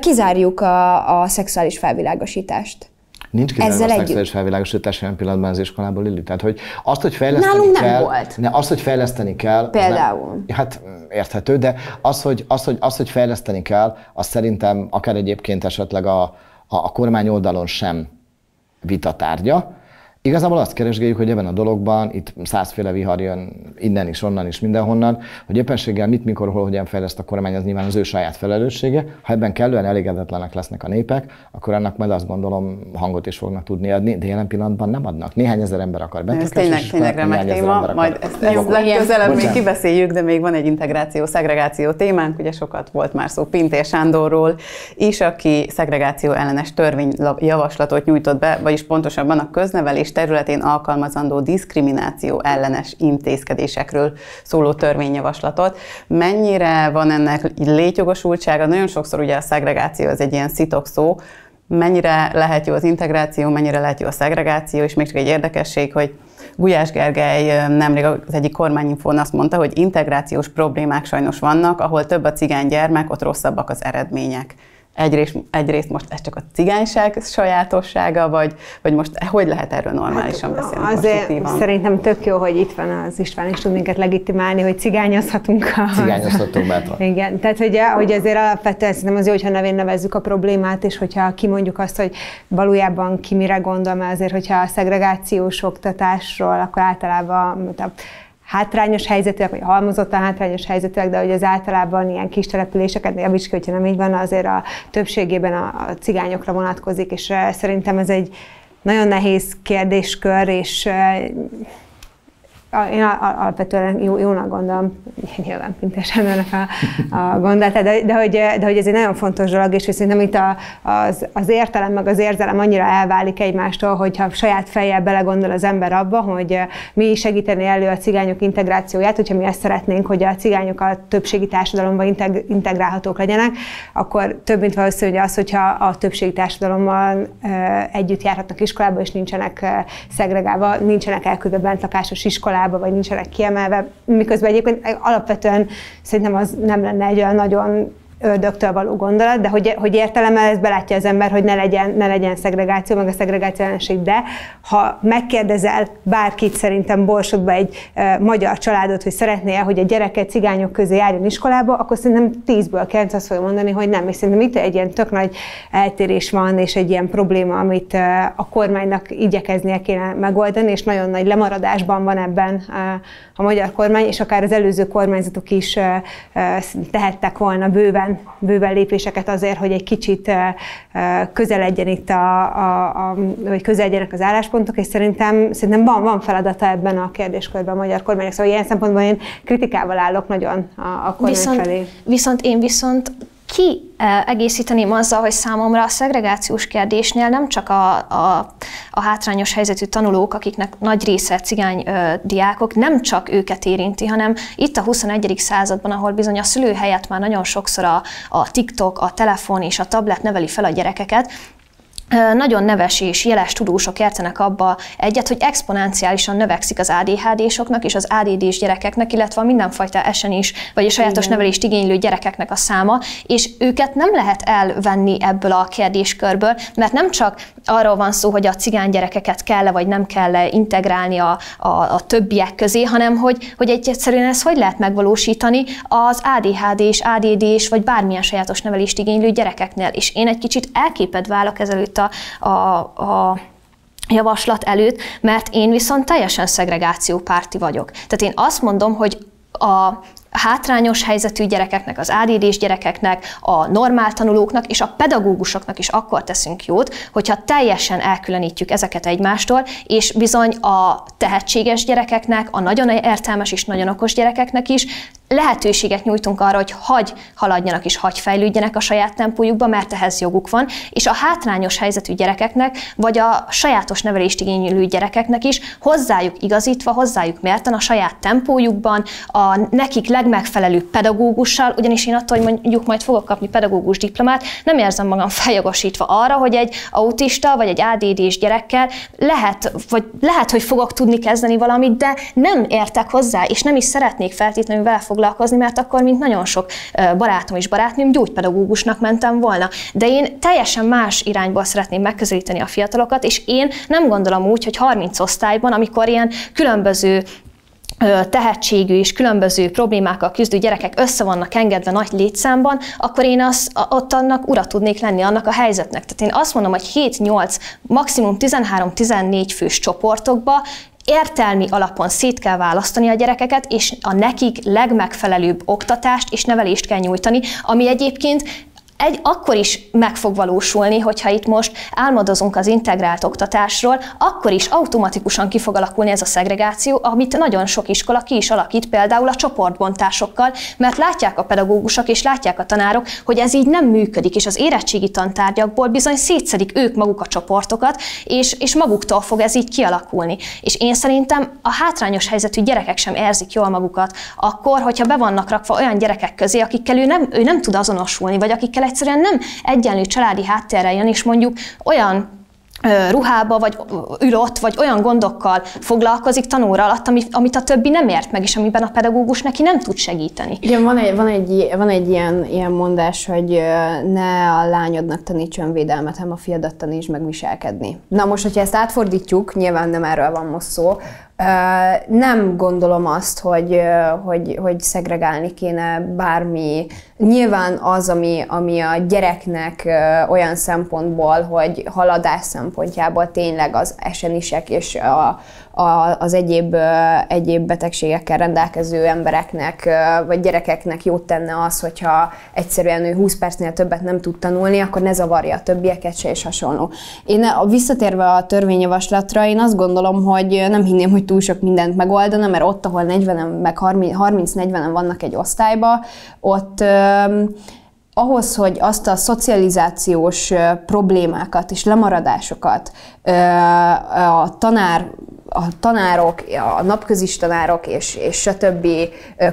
Kizárjuk a, a szexuális felvilágosítást.
Nincs szexuális felvilágosítás jelen pillanatban az iskolából, Lili. Tehát, hogy azt, hogy fejleszteni
Nálunk nem
kell,
volt.
Ne, azt, hogy fejleszteni kell.
Például.
Nem, hát érthető, de az hogy, az, hogy, az, hogy fejleszteni kell, az szerintem akár egyébként esetleg a, a, a kormány oldalon sem vita tárgya. Igazából azt keresgéljük, hogy ebben a dologban itt százféle vihar jön innen is, onnan is, mindenhonnan, hogy éppenséggel mit, mikor, hol, hogyan fejleszt a kormány, az nyilván az ő saját felelőssége. Ha ebben kellően elégedetlenek lesznek a népek, akkor annak majd azt gondolom hangot is fognak tudni adni, de jelen pillanatban nem adnak. Néhány ezer ember akar bent
Ez tényleg, tényleg remek téma, majd ezt, ezt legközelebb még kibeszéljük, de még van egy integráció, szegregáció témánk, ugye sokat volt már szó Pintér Sándorról is, aki szegregáció ellenes törvényjavaslatot nyújtott be, vagyis pontosabban a köznevelés területén alkalmazandó diszkrimináció ellenes intézkedésekről szóló törvényjavaslatot. Mennyire van ennek létjogosultsága? Nagyon sokszor ugye a szegregáció az egy ilyen szitok szó, mennyire lehet jó az integráció, mennyire lehet jó a szegregáció, és még csak egy érdekesség, hogy Gulyás Gergely nemrég az egyik kormányinfón azt mondta, hogy integrációs problémák sajnos vannak, ahol több a cigány gyermek, ott rosszabbak az eredmények. Egyrészt, egyrészt most ez csak a cigányság sajátossága, vagy, vagy most hogy lehet erről normálisan beszélni?
Hát, Azért
konstruktívan?
szerintem tök jó, hogy itt van az István, és tud minket legitimálni, hogy cigányozhatunk. A...
Cigányozhatunk bátran.
Igen, tehát hogy, hogy azért alapvetően szerintem az jó, hogyha nevén nevezzük a problémát, és hogyha kimondjuk azt, hogy valójában ki mire gondol, mert azért, hogyha a szegregációs oktatásról, akkor általában a hátrányos helyzetűek, vagy halmozottan hátrányos helyzetűek, de hogy az általában ilyen kis településeket, javíts ki, hogyha nem így van, azért a többségében a, a cigányokra vonatkozik, és eh, szerintem ez egy nagyon nehéz kérdéskör, és eh, én alapvetően jó, jónak gondolom, nyilván pintesen ennek a, a gondolata, de, de, hogy, de hogy ez egy nagyon fontos dolog, és szerintem itt a, az, az értelem meg az érzelem annyira elválik egymástól, hogyha saját fejjel belegondol az ember abba, hogy mi segíteni elő a cigányok integrációját, hogyha mi ezt szeretnénk, hogy a cigányok a többségi társadalomban integrálhatók legyenek, akkor több mint valószínű, hogy az, hogyha a többségi társadalommal együtt járhatnak iskolába, és nincsenek szegregálva, nincsenek elküldve bentlakásos iskolába, iskolába, vagy nincsenek kiemelve, miközben egyébként alapvetően szerintem az nem lenne egy olyan nagyon ördögtől való gondolat, de hogy, hogy értelemmel ezt belátja az ember, hogy ne legyen, ne legyen szegregáció, meg a szegregáció ellenség, de ha megkérdezel bárkit szerintem Borsodba egy e, magyar családot, hogy szeretné hogy a gyereke cigányok közé járjon iskolába, akkor szerintem tízből kilenc azt fogja mondani, hogy nem. És szerintem itt egy ilyen tök nagy eltérés van, és egy ilyen probléma, amit e, a kormánynak igyekeznie kéne megoldani, és nagyon nagy lemaradásban van ebben e, a magyar kormány, és akár az előző kormányzatok is tehettek volna bőven bőven, bőven lépéseket azért, hogy egy kicsit közeledjen itt a, a, a vagy közeledjenek az álláspontok, és szerintem, szerintem van, van feladata ebben a kérdéskörben a magyar kormányok. Szóval ilyen szempontból én kritikával állok nagyon a, a kormány
viszont,
felé.
Viszont én viszont ki egészíteném azzal, hogy számomra a szegregációs kérdésnél nem csak a, a, a hátrányos helyzetű tanulók, akiknek nagy része cigány ö, diákok, nem csak őket érinti, hanem itt a 21. században, ahol bizony a szülő helyett már nagyon sokszor a, a TikTok, a telefon és a tablet neveli fel a gyerekeket, nagyon neves és jeles tudósok értenek abba egyet, hogy exponenciálisan növekszik az ADHD-soknak és az ADD-s gyerekeknek, illetve a mindenfajta SN is, vagy a sajátos Igen. nevelést igénylő gyerekeknek a száma, és őket nem lehet elvenni ebből a kérdéskörből, mert nem csak arról van szó, hogy a cigány gyerekeket kell vagy nem kell integrálni a, a, a többiek közé, hanem hogy, hogy egy egyszerűen ezt hogy lehet megvalósítani az ADHD-s, ADD-s, vagy bármilyen sajátos nevelést igénylő gyerekeknél. És én egy kicsit elképedve állok ezelőtt a, a, a javaslat előtt, mert én viszont teljesen szegregációpárti vagyok. Tehát én azt mondom, hogy a hátrányos helyzetű gyerekeknek, az ADD-s gyerekeknek, a normál tanulóknak és a pedagógusoknak is akkor teszünk jót, hogyha teljesen elkülönítjük ezeket egymástól, és bizony a tehetséges gyerekeknek, a nagyon értelmes és nagyon okos gyerekeknek is lehetőséget nyújtunk arra, hogy hagy haladjanak és hagy fejlődjenek a saját tempójukba, mert ehhez joguk van, és a hátrányos helyzetű gyerekeknek, vagy a sajátos nevelést igénylő gyerekeknek is hozzájuk igazítva, hozzájuk mérten a saját tempójukban, a nekik legmegfelelőbb pedagógussal, ugyanis én attól, hogy mondjuk majd fogok kapni pedagógus diplomát, nem érzem magam feljogosítva arra, hogy egy autista vagy egy ADD-s gyerekkel lehet, vagy lehet, hogy fogok tudni kezdeni valamit, de nem értek hozzá, és nem is szeretnék feltétlenül vele foglalkozni, mert akkor, mint nagyon sok barátom és barátnőm, gyógypedagógusnak mentem volna. De én teljesen más irányból szeretném megközelíteni a fiatalokat, és én nem gondolom úgy, hogy 30 osztályban, amikor ilyen különböző tehetségű és különböző problémákkal küzdő gyerekek össze vannak engedve nagy létszámban, akkor én az, ott annak ura tudnék lenni annak a helyzetnek. Tehát én azt mondom, hogy 7-8, maximum 13-14 fős csoportokba értelmi alapon szét kell választani a gyerekeket, és a nekik legmegfelelőbb oktatást és nevelést kell nyújtani, ami egyébként egy, akkor is meg fog valósulni, hogyha itt most álmodozunk az integrált oktatásról, akkor is automatikusan ki fog alakulni ez a szegregáció, amit nagyon sok iskola ki is alakít, például a csoportbontásokkal, mert látják a pedagógusok és látják a tanárok, hogy ez így nem működik, és az érettségi tantárgyakból bizony szétszedik ők maguk a csoportokat, és, és maguktól fog ez így kialakulni. És én szerintem a hátrányos helyzetű gyerekek sem érzik jól magukat, akkor, hogyha be vannak rakva olyan gyerekek közé, akikkel ő nem, ő nem tud azonosulni, vagy akikkel egyszerűen nem egyenlő családi háttérrel jön, és mondjuk olyan ruhába, vagy ül ott, vagy olyan gondokkal foglalkozik tanóra alatt, amit a többi nem ért meg, és amiben a pedagógus neki nem tud segíteni.
Igen, van egy, van egy, van egy ilyen, ilyen mondás, hogy ne a lányodnak tanítson védelmet, hanem a fiadat taníts meg viselkedni. Na most, hogyha ezt átfordítjuk, nyilván nem erről van most szó, nem gondolom azt, hogy, hogy, hogy szegregálni kéne bármi. Nyilván az, ami, ami a gyereknek olyan szempontból, hogy haladás szempontjából tényleg az esenisek és a, a, az egyéb, egyéb betegségekkel rendelkező embereknek vagy gyerekeknek jót tenne az, hogyha egyszerűen ő 20 percnél többet nem tud tanulni, akkor ne zavarja a többieket se és hasonló. Én visszatérve a törvényjavaslatra, én azt gondolom, hogy nem hinném, hogy túl sok mindent megoldana, mert ott, ahol 40 meg 30-40-en vannak egy osztályba, ott ahhoz, hogy azt a szocializációs problémákat és lemaradásokat a tanár a tanárok, a napközis tanárok és, és stb.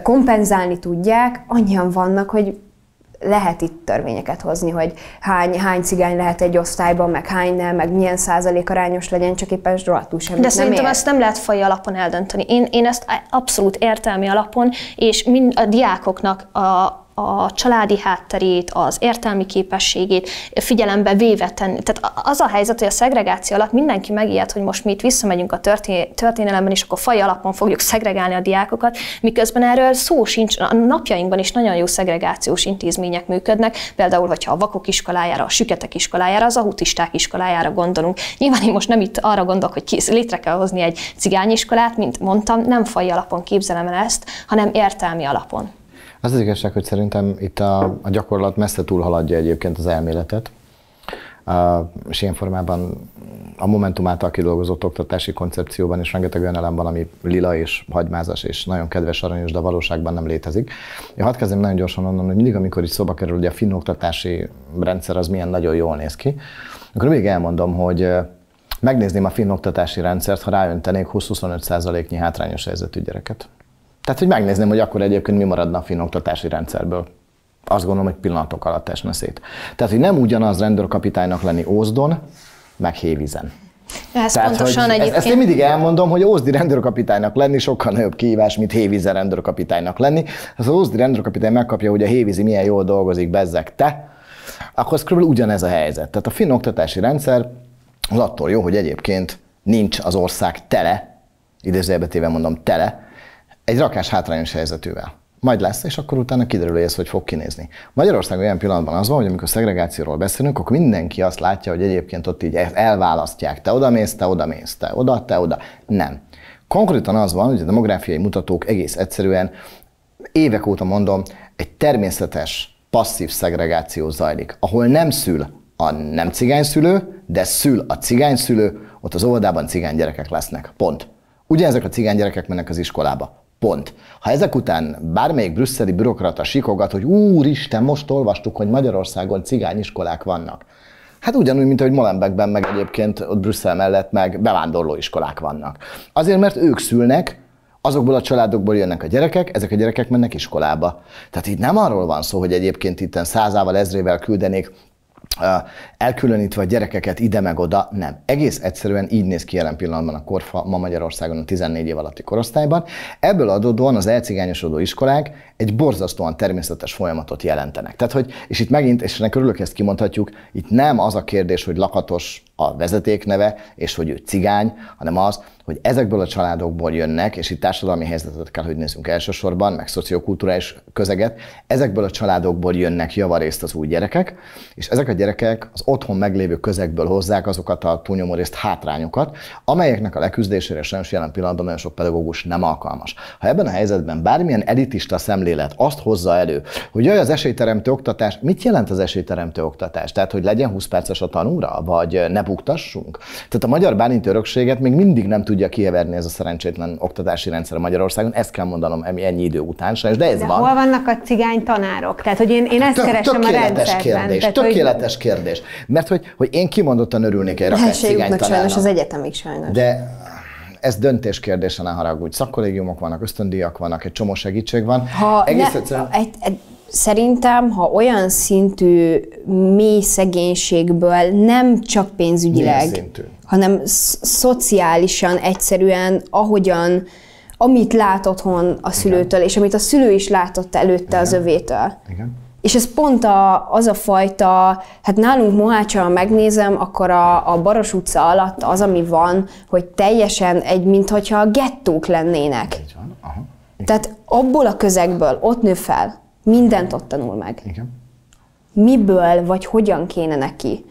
kompenzálni tudják, annyian vannak, hogy lehet itt törvényeket hozni, hogy hány, hány cigány lehet egy osztályban, meg hány nem, meg milyen százalék arányos legyen, csak éppen rohadtul semmit
De szerintem
ér.
ezt nem lehet faj alapon eldönteni. Én, én ezt abszolút értelmi alapon, és mind a diákoknak a, a családi hátterét, az értelmi képességét figyelembe véve tenni. Tehát az a helyzet, hogy a szegregáció alatt mindenki megijed, hogy most mi itt visszamegyünk a történelemben, és akkor faj alapon fogjuk szegregálni a diákokat, miközben erről szó sincs. A napjainkban is nagyon jó szegregációs intézmények működnek, például, hogyha a vakok iskolájára, a süketek iskolájára, az autisták iskolájára gondolunk. Nyilván én most nem itt arra gondolok, hogy kész, létre kell hozni egy cigányiskolát, mint mondtam, nem faj alapon képzelem el ezt, hanem értelmi alapon.
Az az igazság, hogy szerintem itt a, a gyakorlat messze túlhaladja egyébként az elméletet, és ilyen formában a Momentum által kidolgozott oktatási koncepcióban is rengeteg olyan elem van, ami lila és hagymázas és nagyon kedves aranyos, de a valóságban nem létezik. Én hadd kezdem nagyon gyorsan onnan, hogy mindig, amikor is szóba kerül, hogy a finn oktatási rendszer az milyen nagyon jól néz ki, akkor még elmondom, hogy megnézném a finn oktatási rendszert, ha ráöntenék 20-25%-nyi hátrányos helyzetű gyereket. Tehát, hogy megnézném, hogy akkor egyébként mi maradna a finn oktatási rendszerből. Azt gondolom, hogy pillanatok alatt esne szét. Tehát, hogy nem ugyanaz rendőrkapitánynak lenni Ózdon, meg Hévizen.
Ez Tehát, pontosan hogy egyébként...
Ezt, ezt én mindig elmondom, hogy Ózdi rendőrkapitánynak lenni sokkal nagyobb kihívás, mint Hévizen rendőrkapitánynak lenni. Az Ózdi rendőrkapitány megkapja, hogy a Hévízi milyen jól dolgozik, bezzek te, akkor ez kb. ugyanez a helyzet. Tehát a finn oktatási rendszer az attól jó, hogy egyébként nincs az ország tele, idézőjelbetéve mondom tele, egy rakás hátrányos helyzetűvel. Majd lesz, és akkor utána kiderül, hogy ez hogy fog kinézni. Magyarországon olyan pillanatban az van, hogy amikor szegregációról beszélünk, akkor mindenki azt látja, hogy egyébként ott így elválasztják. Te oda mész, te oda mész, te oda, te oda. Nem. Konkrétan az van, hogy a demográfiai mutatók egész egyszerűen, évek óta mondom, egy természetes, passzív szegregáció zajlik, ahol nem szül a nem cigány szülő, de szül a cigány szülő, ott az óvodában cigány gyerekek lesznek. Pont. Ugyanezek a cigány gyerekek mennek az iskolába. Pont. Ha ezek után bármelyik brüsszeli bürokrata sikogat, hogy úristen, most olvastuk, hogy Magyarországon cigányiskolák vannak. Hát ugyanúgy, mint ahogy Molenbeekben, meg egyébként ott Brüsszel mellett meg bevándorló iskolák vannak. Azért, mert ők szülnek, azokból a családokból jönnek a gyerekek, ezek a gyerekek mennek iskolába. Tehát itt nem arról van szó, hogy egyébként itt százával, ezrével küldenék elkülönítve a gyerekeket ide meg oda, nem. Egész egyszerűen így néz ki jelen pillanatban a korfa ma Magyarországon a 14 év alatti korosztályban. Ebből adódóan az elcigányosodó iskolák egy borzasztóan természetes folyamatot jelentenek. Tehát, hogy, és itt megint, és ennek örülök, ezt kimondhatjuk, itt nem az a kérdés, hogy lakatos a vezeték neve, és hogy ő cigány, hanem az, hogy ezekből a családokból jönnek, és itt társadalmi helyzetet kell, hogy nézzünk elsősorban, meg szociokulturális közeget, ezekből a családokból jönnek javarészt az új gyerekek, és ezek a gyerekek az otthon meglévő közegből hozzák azokat a túlnyomórészt hátrányokat, amelyeknek a leküzdésére sajnos jelen pillanatban nagyon sok pedagógus nem alkalmas. Ha ebben a helyzetben bármilyen elitista szemlélet azt hozza elő, hogy jaj, az esélyteremtő oktatás, mit jelent az esélyteremtő oktatás? Tehát, hogy legyen 20 perces a tanúra, vagy ne buktassunk? Tehát a magyar bárint örökséget még mindig nem tudja kiheverni ez a szerencsétlen oktatási rendszer Magyarországon. Ezt kell mondanom ennyi idő után, sajnos, de ez
de
van.
hol vannak a cigány tanárok? Tehát, hogy én, én ezt Tök, keresem a rendszerben.
Kérdés,
Tehát,
tökéletes hogy... kérdés. Mert hogy, hogy én kimondottan örülnék egy rakás cigány
sajnos az egyetemig sajnos.
De ez döntés kérdése, ne haragudj. Szakkollégiumok vannak, ösztöndíjak vannak, egy csomó segítség van.
Ha Egész ne, egyszerűen... egy, egy, Szerintem, ha olyan szintű mély szegénységből nem csak pénzügyileg, hanem szociálisan egyszerűen, ahogyan, amit lát otthon a szülőtől, Igen. és amit a szülő is látott előtte Igen. az övétől. Igen. És ez pont a, az a fajta, hát nálunk Mohácsa, megnézem, akkor a, a Baros utca alatt az, ami van, hogy teljesen egy, mintha a gettók lennének. Így van. Aha. Tehát abból a közegből ott nő fel, mindent ott tanul meg. Igen. Miből vagy hogyan kéne neki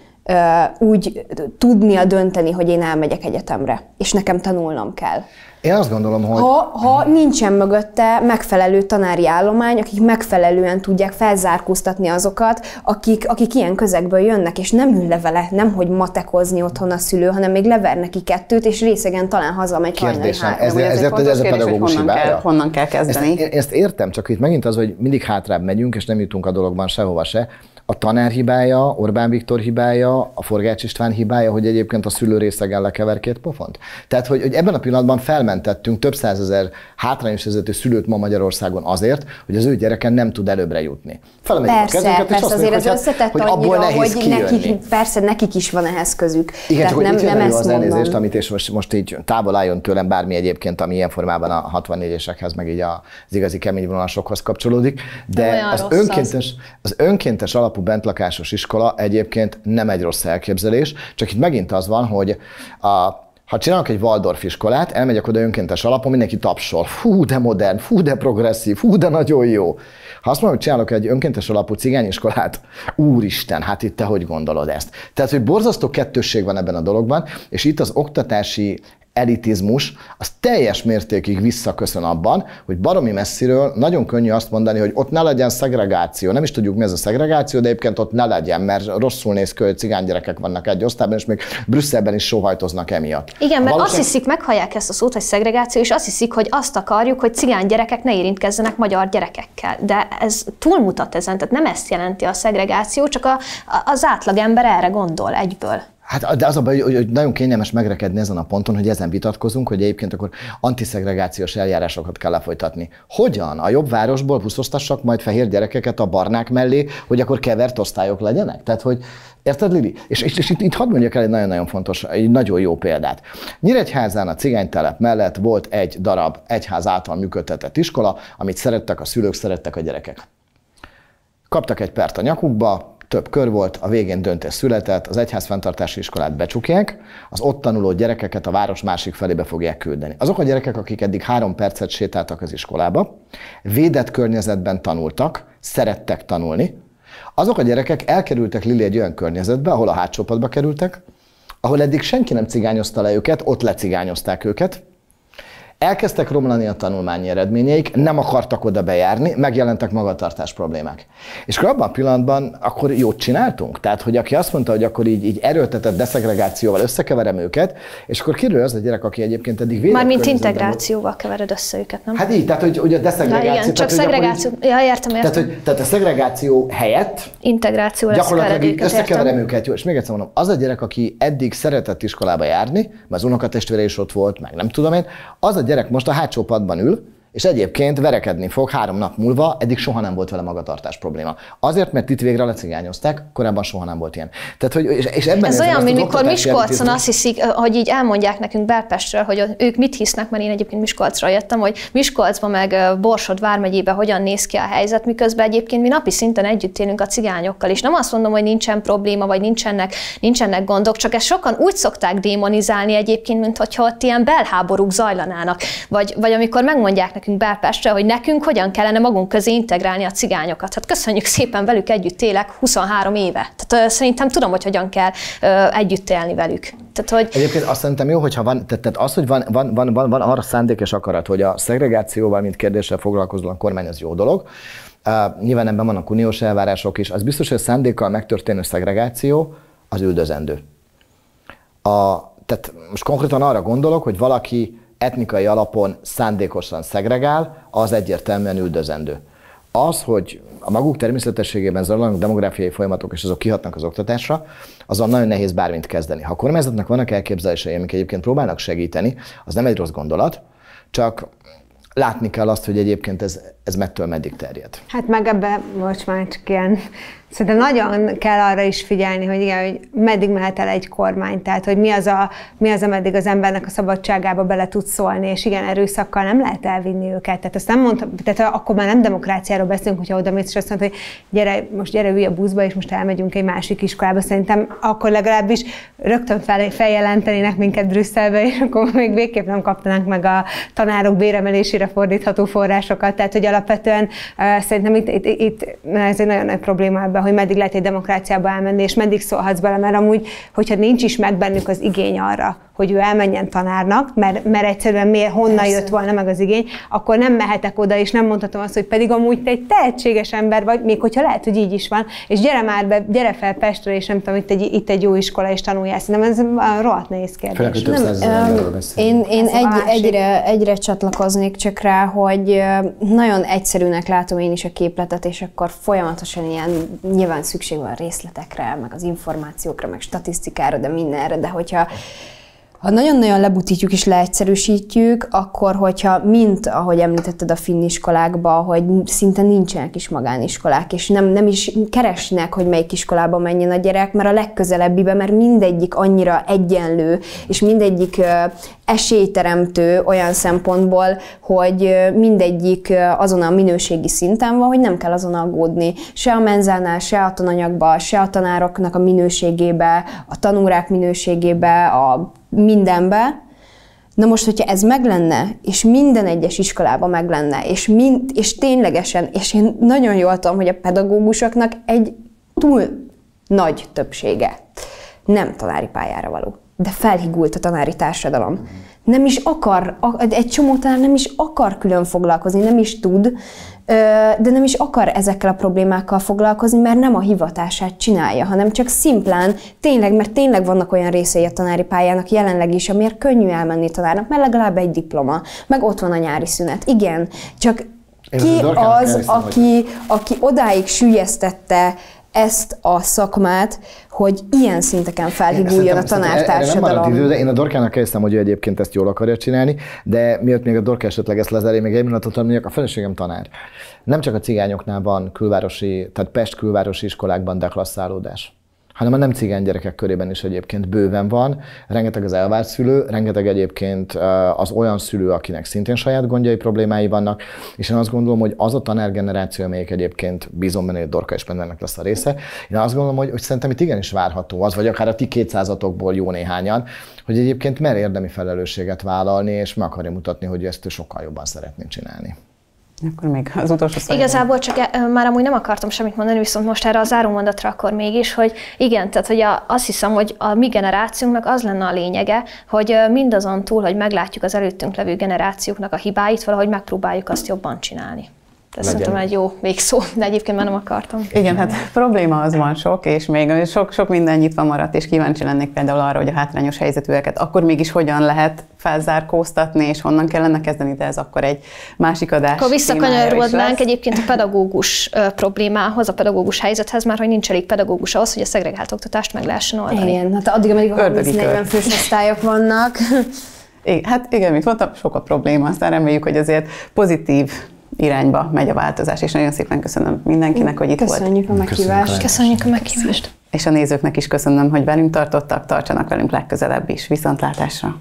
úgy tudnia dönteni, hogy én elmegyek egyetemre, és nekem tanulnom kell.
Én azt gondolom, hogy...
Ha, ha nincsen mögötte megfelelő tanári állomány, akik megfelelően tudják felzárkóztatni azokat, akik, akik ilyen közegből jönnek, és nem ül le vele, nem hogy matekozni otthon a szülő, hanem még lever neki kettőt, és részegen talán hazamegy hajnali
ezért,
ez egy
ezért, ez
fontos
a pedagógus
honnan
hibája?
kell, honnan kell kezdeni.
Ezt, ezt értem, csak itt megint az, hogy mindig hátrább megyünk, és nem jutunk a dologban sehova se. A tanár hibája, Orbán Viktor hibája, a Forgács István hibája, hogy egyébként a szülő részegen lekever két pofont. Tehát, hogy, hogy ebben a pillanatban felmentettünk több százezer hátrányos helyzetű szülőt ma Magyarországon azért, hogy az ő gyereken nem tud előbbre jutni. Felemeljük a
Persze,
kezünket, és
persze,
azt
azért
mondjuk,
ez
hogy, hát,
összetett
hogy abból nehéz
hogy nekik, persze nekik is van ehhez közük.
Igen,
Tehát
csak
nem,
hogy
nem
elő
ezt
az elnézést,
mondom.
amit és most, most így távol álljon tőlem bármi egyébként, ami ilyen formában a 64-esekhez, meg így az igazi kemény vonalasokhoz kapcsolódik, de
olyan
az
rossz az.
önkéntes, az önkéntes alapú bentlakásos iskola egyébként nem egy rossz elképzelés, csak itt megint az van, hogy a ha csinálok egy Waldorf iskolát, elmegyek oda önkéntes alapon, mindenki tapsol. Fú, de modern, fú, de progresszív, fú, de nagyon jó. Ha azt mondom, hogy csinálok egy önkéntes alapú cigányiskolát, úristen, hát itt te hogy gondolod ezt? Tehát, hogy borzasztó kettősség van ebben a dologban, és itt az oktatási elitizmus, az teljes mértékig visszaköszön abban, hogy baromi messziről nagyon könnyű azt mondani, hogy ott ne legyen szegregáció. Nem is tudjuk, mi ez a szegregáció, de egyébként ott ne legyen, mert rosszul néz ki, hogy cigánygyerekek vannak egy osztályban, és még Brüsszelben is sóhajtoznak emiatt.
Igen, mert
Valószínűleg-
azt hiszik, meghallják ezt a szót, hogy szegregáció, és azt hiszik, hogy azt akarjuk, hogy cigány gyerekek ne érintkezzenek magyar gyerekekkel. De ez túlmutat ezen, tehát nem ezt jelenti a szegregáció, csak a, a, az átlagember erre gondol egyből.
Hát de az a baj, hogy- hogy nagyon kényelmes megrekedni ezen a ponton, hogy ezen vitatkozunk, hogy egyébként akkor antiszegregációs eljárásokat kell lefolytatni. Hogyan? A jobb városból buszoztassak majd fehér gyerekeket a barnák mellé, hogy akkor kevert osztályok legyenek? Tehát, hogy Érted, Lili? És, és, és itt, itt hadd mondjak el egy nagyon-nagyon fontos, egy nagyon jó példát. Nyíregyházán a cigánytelep mellett volt egy darab egyház által működtetett iskola, amit szerettek a szülők, szerettek a gyerekek. Kaptak egy pert a nyakukba, több kör volt, a végén döntés született, az egyház fenntartási iskolát becsukják, az ott tanuló gyerekeket a város másik felébe fogják küldeni. Azok a gyerekek, akik eddig három percet sétáltak az iskolába, védett környezetben tanultak, szerettek tanulni, azok a gyerekek elkerültek Lili egy olyan környezetbe, ahol a hátsópadba kerültek, ahol eddig senki nem cigányozta le őket, ott lecigányozták őket, Elkezdtek romlani a tanulmányi eredményeik, nem akartak oda bejárni, megjelentek magatartás problémák. És akkor abban a pillanatban akkor jót csináltunk? Tehát, hogy aki azt mondta, hogy akkor így, így erőltetett deszegregációval összekeverem őket, és akkor kiről az a gyerek, aki egyébként eddig védett
Mármint
környezetben volt?
integrációval kevered össze őket, nem?
Hát így, tehát hogy, hogy a
ja,
deszegregáció.
igen, csak
tehát,
szegregáció.
Így,
Ja, értem, értem.
tehát, hogy, tehát a szegregáció helyett
Integrációra
gyakorlatilag így összekeverem
értem.
őket. Jó, és még egyszer mondom, az a gyerek, aki eddig szeretett iskolába járni, mert az unokatestvére is ott volt, meg nem tudom én, az a gyerek most a hátsó padban ül, és egyébként verekedni fog három nap múlva, eddig soha nem volt vele magatartás probléma. Azért, mert itt végre lecigányozták, korábban soha nem volt ilyen. Tehát, hogy, és, és ebben
Ez olyan, mint mikor Miskolcon azt hiszik, hogy így elmondják nekünk Belpestről, hogy ők mit hisznek, mert én egyébként Miskolcra jöttem, hogy Miskolcban meg Borsod vármegyében hogyan néz ki a helyzet, miközben egyébként mi napi szinten együtt élünk a cigányokkal, és nem azt mondom, hogy nincsen probléma, vagy nincsenek, nincsenek gondok, csak ezt sokan úgy szokták démonizálni egyébként, mint hogyha ott ilyen belháborúk zajlanának, vagy, vagy amikor megmondják nekünk Belpestre, hogy nekünk hogyan kellene magunk közé integrálni a cigányokat. Hát köszönjük szépen, velük együtt élek 23 éve. Tehát szerintem tudom, hogy hogyan kell együtt élni velük. Tehát, hogy
Egyébként azt szerintem jó, hogyha van, tehát, tehát az, hogy van, van, van, van, van arra szándék és akarat, hogy a szegregációval, mint kérdéssel foglalkozó a kormány, az jó dolog. Uh, nyilván ebben vannak uniós elvárások is. Az biztos, hogy a szándékkal megtörténő szegregáció az üldözendő. A, tehát most konkrétan arra gondolok, hogy valaki etnikai alapon szándékosan szegregál, az egyértelműen üldözendő. Az, hogy a maguk természetességében zajlanak demográfiai folyamatok, és azok kihatnak az oktatásra, azon nagyon nehéz bármit kezdeni. Ha a kormányzatnak vannak elképzelései, amik egyébként próbálnak segíteni, az nem egy rossz gondolat, csak látni kell azt, hogy egyébként ez, ez mettől meddig terjed.
Hát meg ebbe, most már csak ilyen, szerintem nagyon kell arra is figyelni, hogy igen, hogy meddig mehet el egy kormány, tehát hogy mi az, a, mi az, ameddig az embernek a szabadságába bele tud szólni, és igen, erőszakkal nem lehet elvinni őket. Tehát azt nem mondtam, tehát akkor már nem demokráciáról beszélünk, hogyha oda mész, és azt mondod, hogy gyere, most gyere ülj a buszba, és most elmegyünk egy másik iskolába. Szerintem akkor legalábbis rögtön fel, feljelentenének minket Brüsszelbe, és akkor még végképp nem kaptanánk meg a tanárok béremelésére fordítható forrásokat. Tehát, hogy alapvetően szerintem itt, itt, itt ez egy nagyon nagy probléma ebben, hogy meddig lehet egy demokráciába elmenni, és meddig szólhatsz bele, mert amúgy, hogyha nincs is meg bennük az igény arra, hogy ő elmenjen tanárnak, mert, mert egyszerűen miért, honnan Persze. jött volna meg az igény, akkor nem mehetek oda, és nem mondhatom azt, hogy pedig amúgy te egy tehetséges ember vagy, még hogyha lehet, hogy így is van, és gyere már be, gyere fel Pestre, és nem tudom, itt egy, itt egy jó iskola, és tanuljál. Szerintem ez rohadt nehéz kérdés.
nem, um, én én egy, egyre, egyre csatlakoznék csak rá, hogy nagyon egyszerűnek látom én is a képletet, és akkor folyamatosan ilyen nyilván szükség van részletekre, meg az információkra, meg statisztikára, de mindenre, de hogyha ha nagyon-nagyon lebutítjuk és leegyszerűsítjük, akkor hogyha mint, ahogy említetted a finn iskolákba, hogy szinte nincsenek is magániskolák, és nem, nem is keresnek, hogy melyik iskolába menjen a gyerek, mert a legközelebbibe, mert mindegyik annyira egyenlő, és mindegyik esélyteremtő olyan szempontból, hogy mindegyik azon a minőségi szinten van, hogy nem kell azon aggódni. Se a menzánál, se a tananyagba, se a tanároknak a minőségébe, a tanúrák minőségébe, a mindenbe. Na most, hogyha ez meg lenne, és minden egyes iskolában meg lenne, és, mind, és ténylegesen, és én nagyon jól tudom, hogy a pedagógusoknak egy túl nagy többsége nem tanári pályára való, de felhigult a tanári társadalom. Nem is akar, egy csomó tanár nem is akar külön foglalkozni, nem is tud, de nem is akar ezekkel a problémákkal foglalkozni, mert nem a hivatását csinálja, hanem csak szimplán, tényleg, mert tényleg vannak olyan részei a tanári pályának jelenleg is, amiért könnyű elmenni tanárnak, mert legalább egy diploma, meg ott van a nyári szünet. Igen, csak Én ki az, az aki, aki odáig sülyeztette ezt a szakmát, hogy ilyen szinteken felhiguljon a tanártársadalom. Nem idő,
de én a Dorkának kezdtem, hogy ő egyébként ezt jól akarja csinálni, de miatt még a Dorka esetleg ezt lezárja, még egy mondatot mondjak, a feleségem tanár. Nem csak a cigányoknál van külvárosi, tehát Pest külvárosi iskolákban deklasszálódás hanem a nem cigány gyerekek körében is egyébként bőven van. Rengeteg az elvárt szülő, rengeteg egyébként az olyan szülő, akinek szintén saját gondjai, problémái vannak, és én azt gondolom, hogy az a tanárgeneráció, amelyik egyébként bízom benne, hogy Dorka és Pendernek lesz a része, én azt gondolom, hogy, hogy szerintem itt igenis várható az, vagy akár a ti kétszázatokból jó néhányan, hogy egyébként mer érdemi felelősséget vállalni, és meg akarja mutatni, hogy ezt sokkal jobban szeretném csinálni.
Akkor még az utolsó
szó. Igazából csak e, már amúgy nem akartam semmit mondani, viszont most erre a zárómondatra akkor mégis, hogy igen, tehát hogy a, azt hiszem, hogy a mi generációnknak az lenne a lényege, hogy mindazon túl, hogy meglátjuk az előttünk levő generációknak a hibáit, valahogy megpróbáljuk azt jobban csinálni. Ez szerintem egy jó végszó, de egyébként már nem akartam.
Igen, hát probléma az van sok, és még sok, sok minden nyitva maradt, és kíváncsi lennék például arra, hogy a hátrányos helyzetűeket akkor mégis hogyan lehet felzárkóztatni, és honnan kellene kezdeni, de ez akkor egy másik adás.
Akkor visszakanyarodnánk egyébként a pedagógus problémához, a pedagógus helyzethez, már hogy nincs elég pedagógus ahhoz, hogy a szegregált oktatást meg lehessen oldani.
Igen, hát addig, ameddig a 30-40 fős osztályok vannak.
Igen, hát igen, mint mondtam, sok a probléma, aztán reméljük, hogy azért pozitív irányba megy a változás, és nagyon szépen köszönöm mindenkinek, hogy itt
Köszönjük
volt.
A meghívást.
Köszönjük a meghívást.
És a nézőknek is köszönöm, hogy velünk tartottak, tartsanak velünk legközelebb is. Viszontlátásra!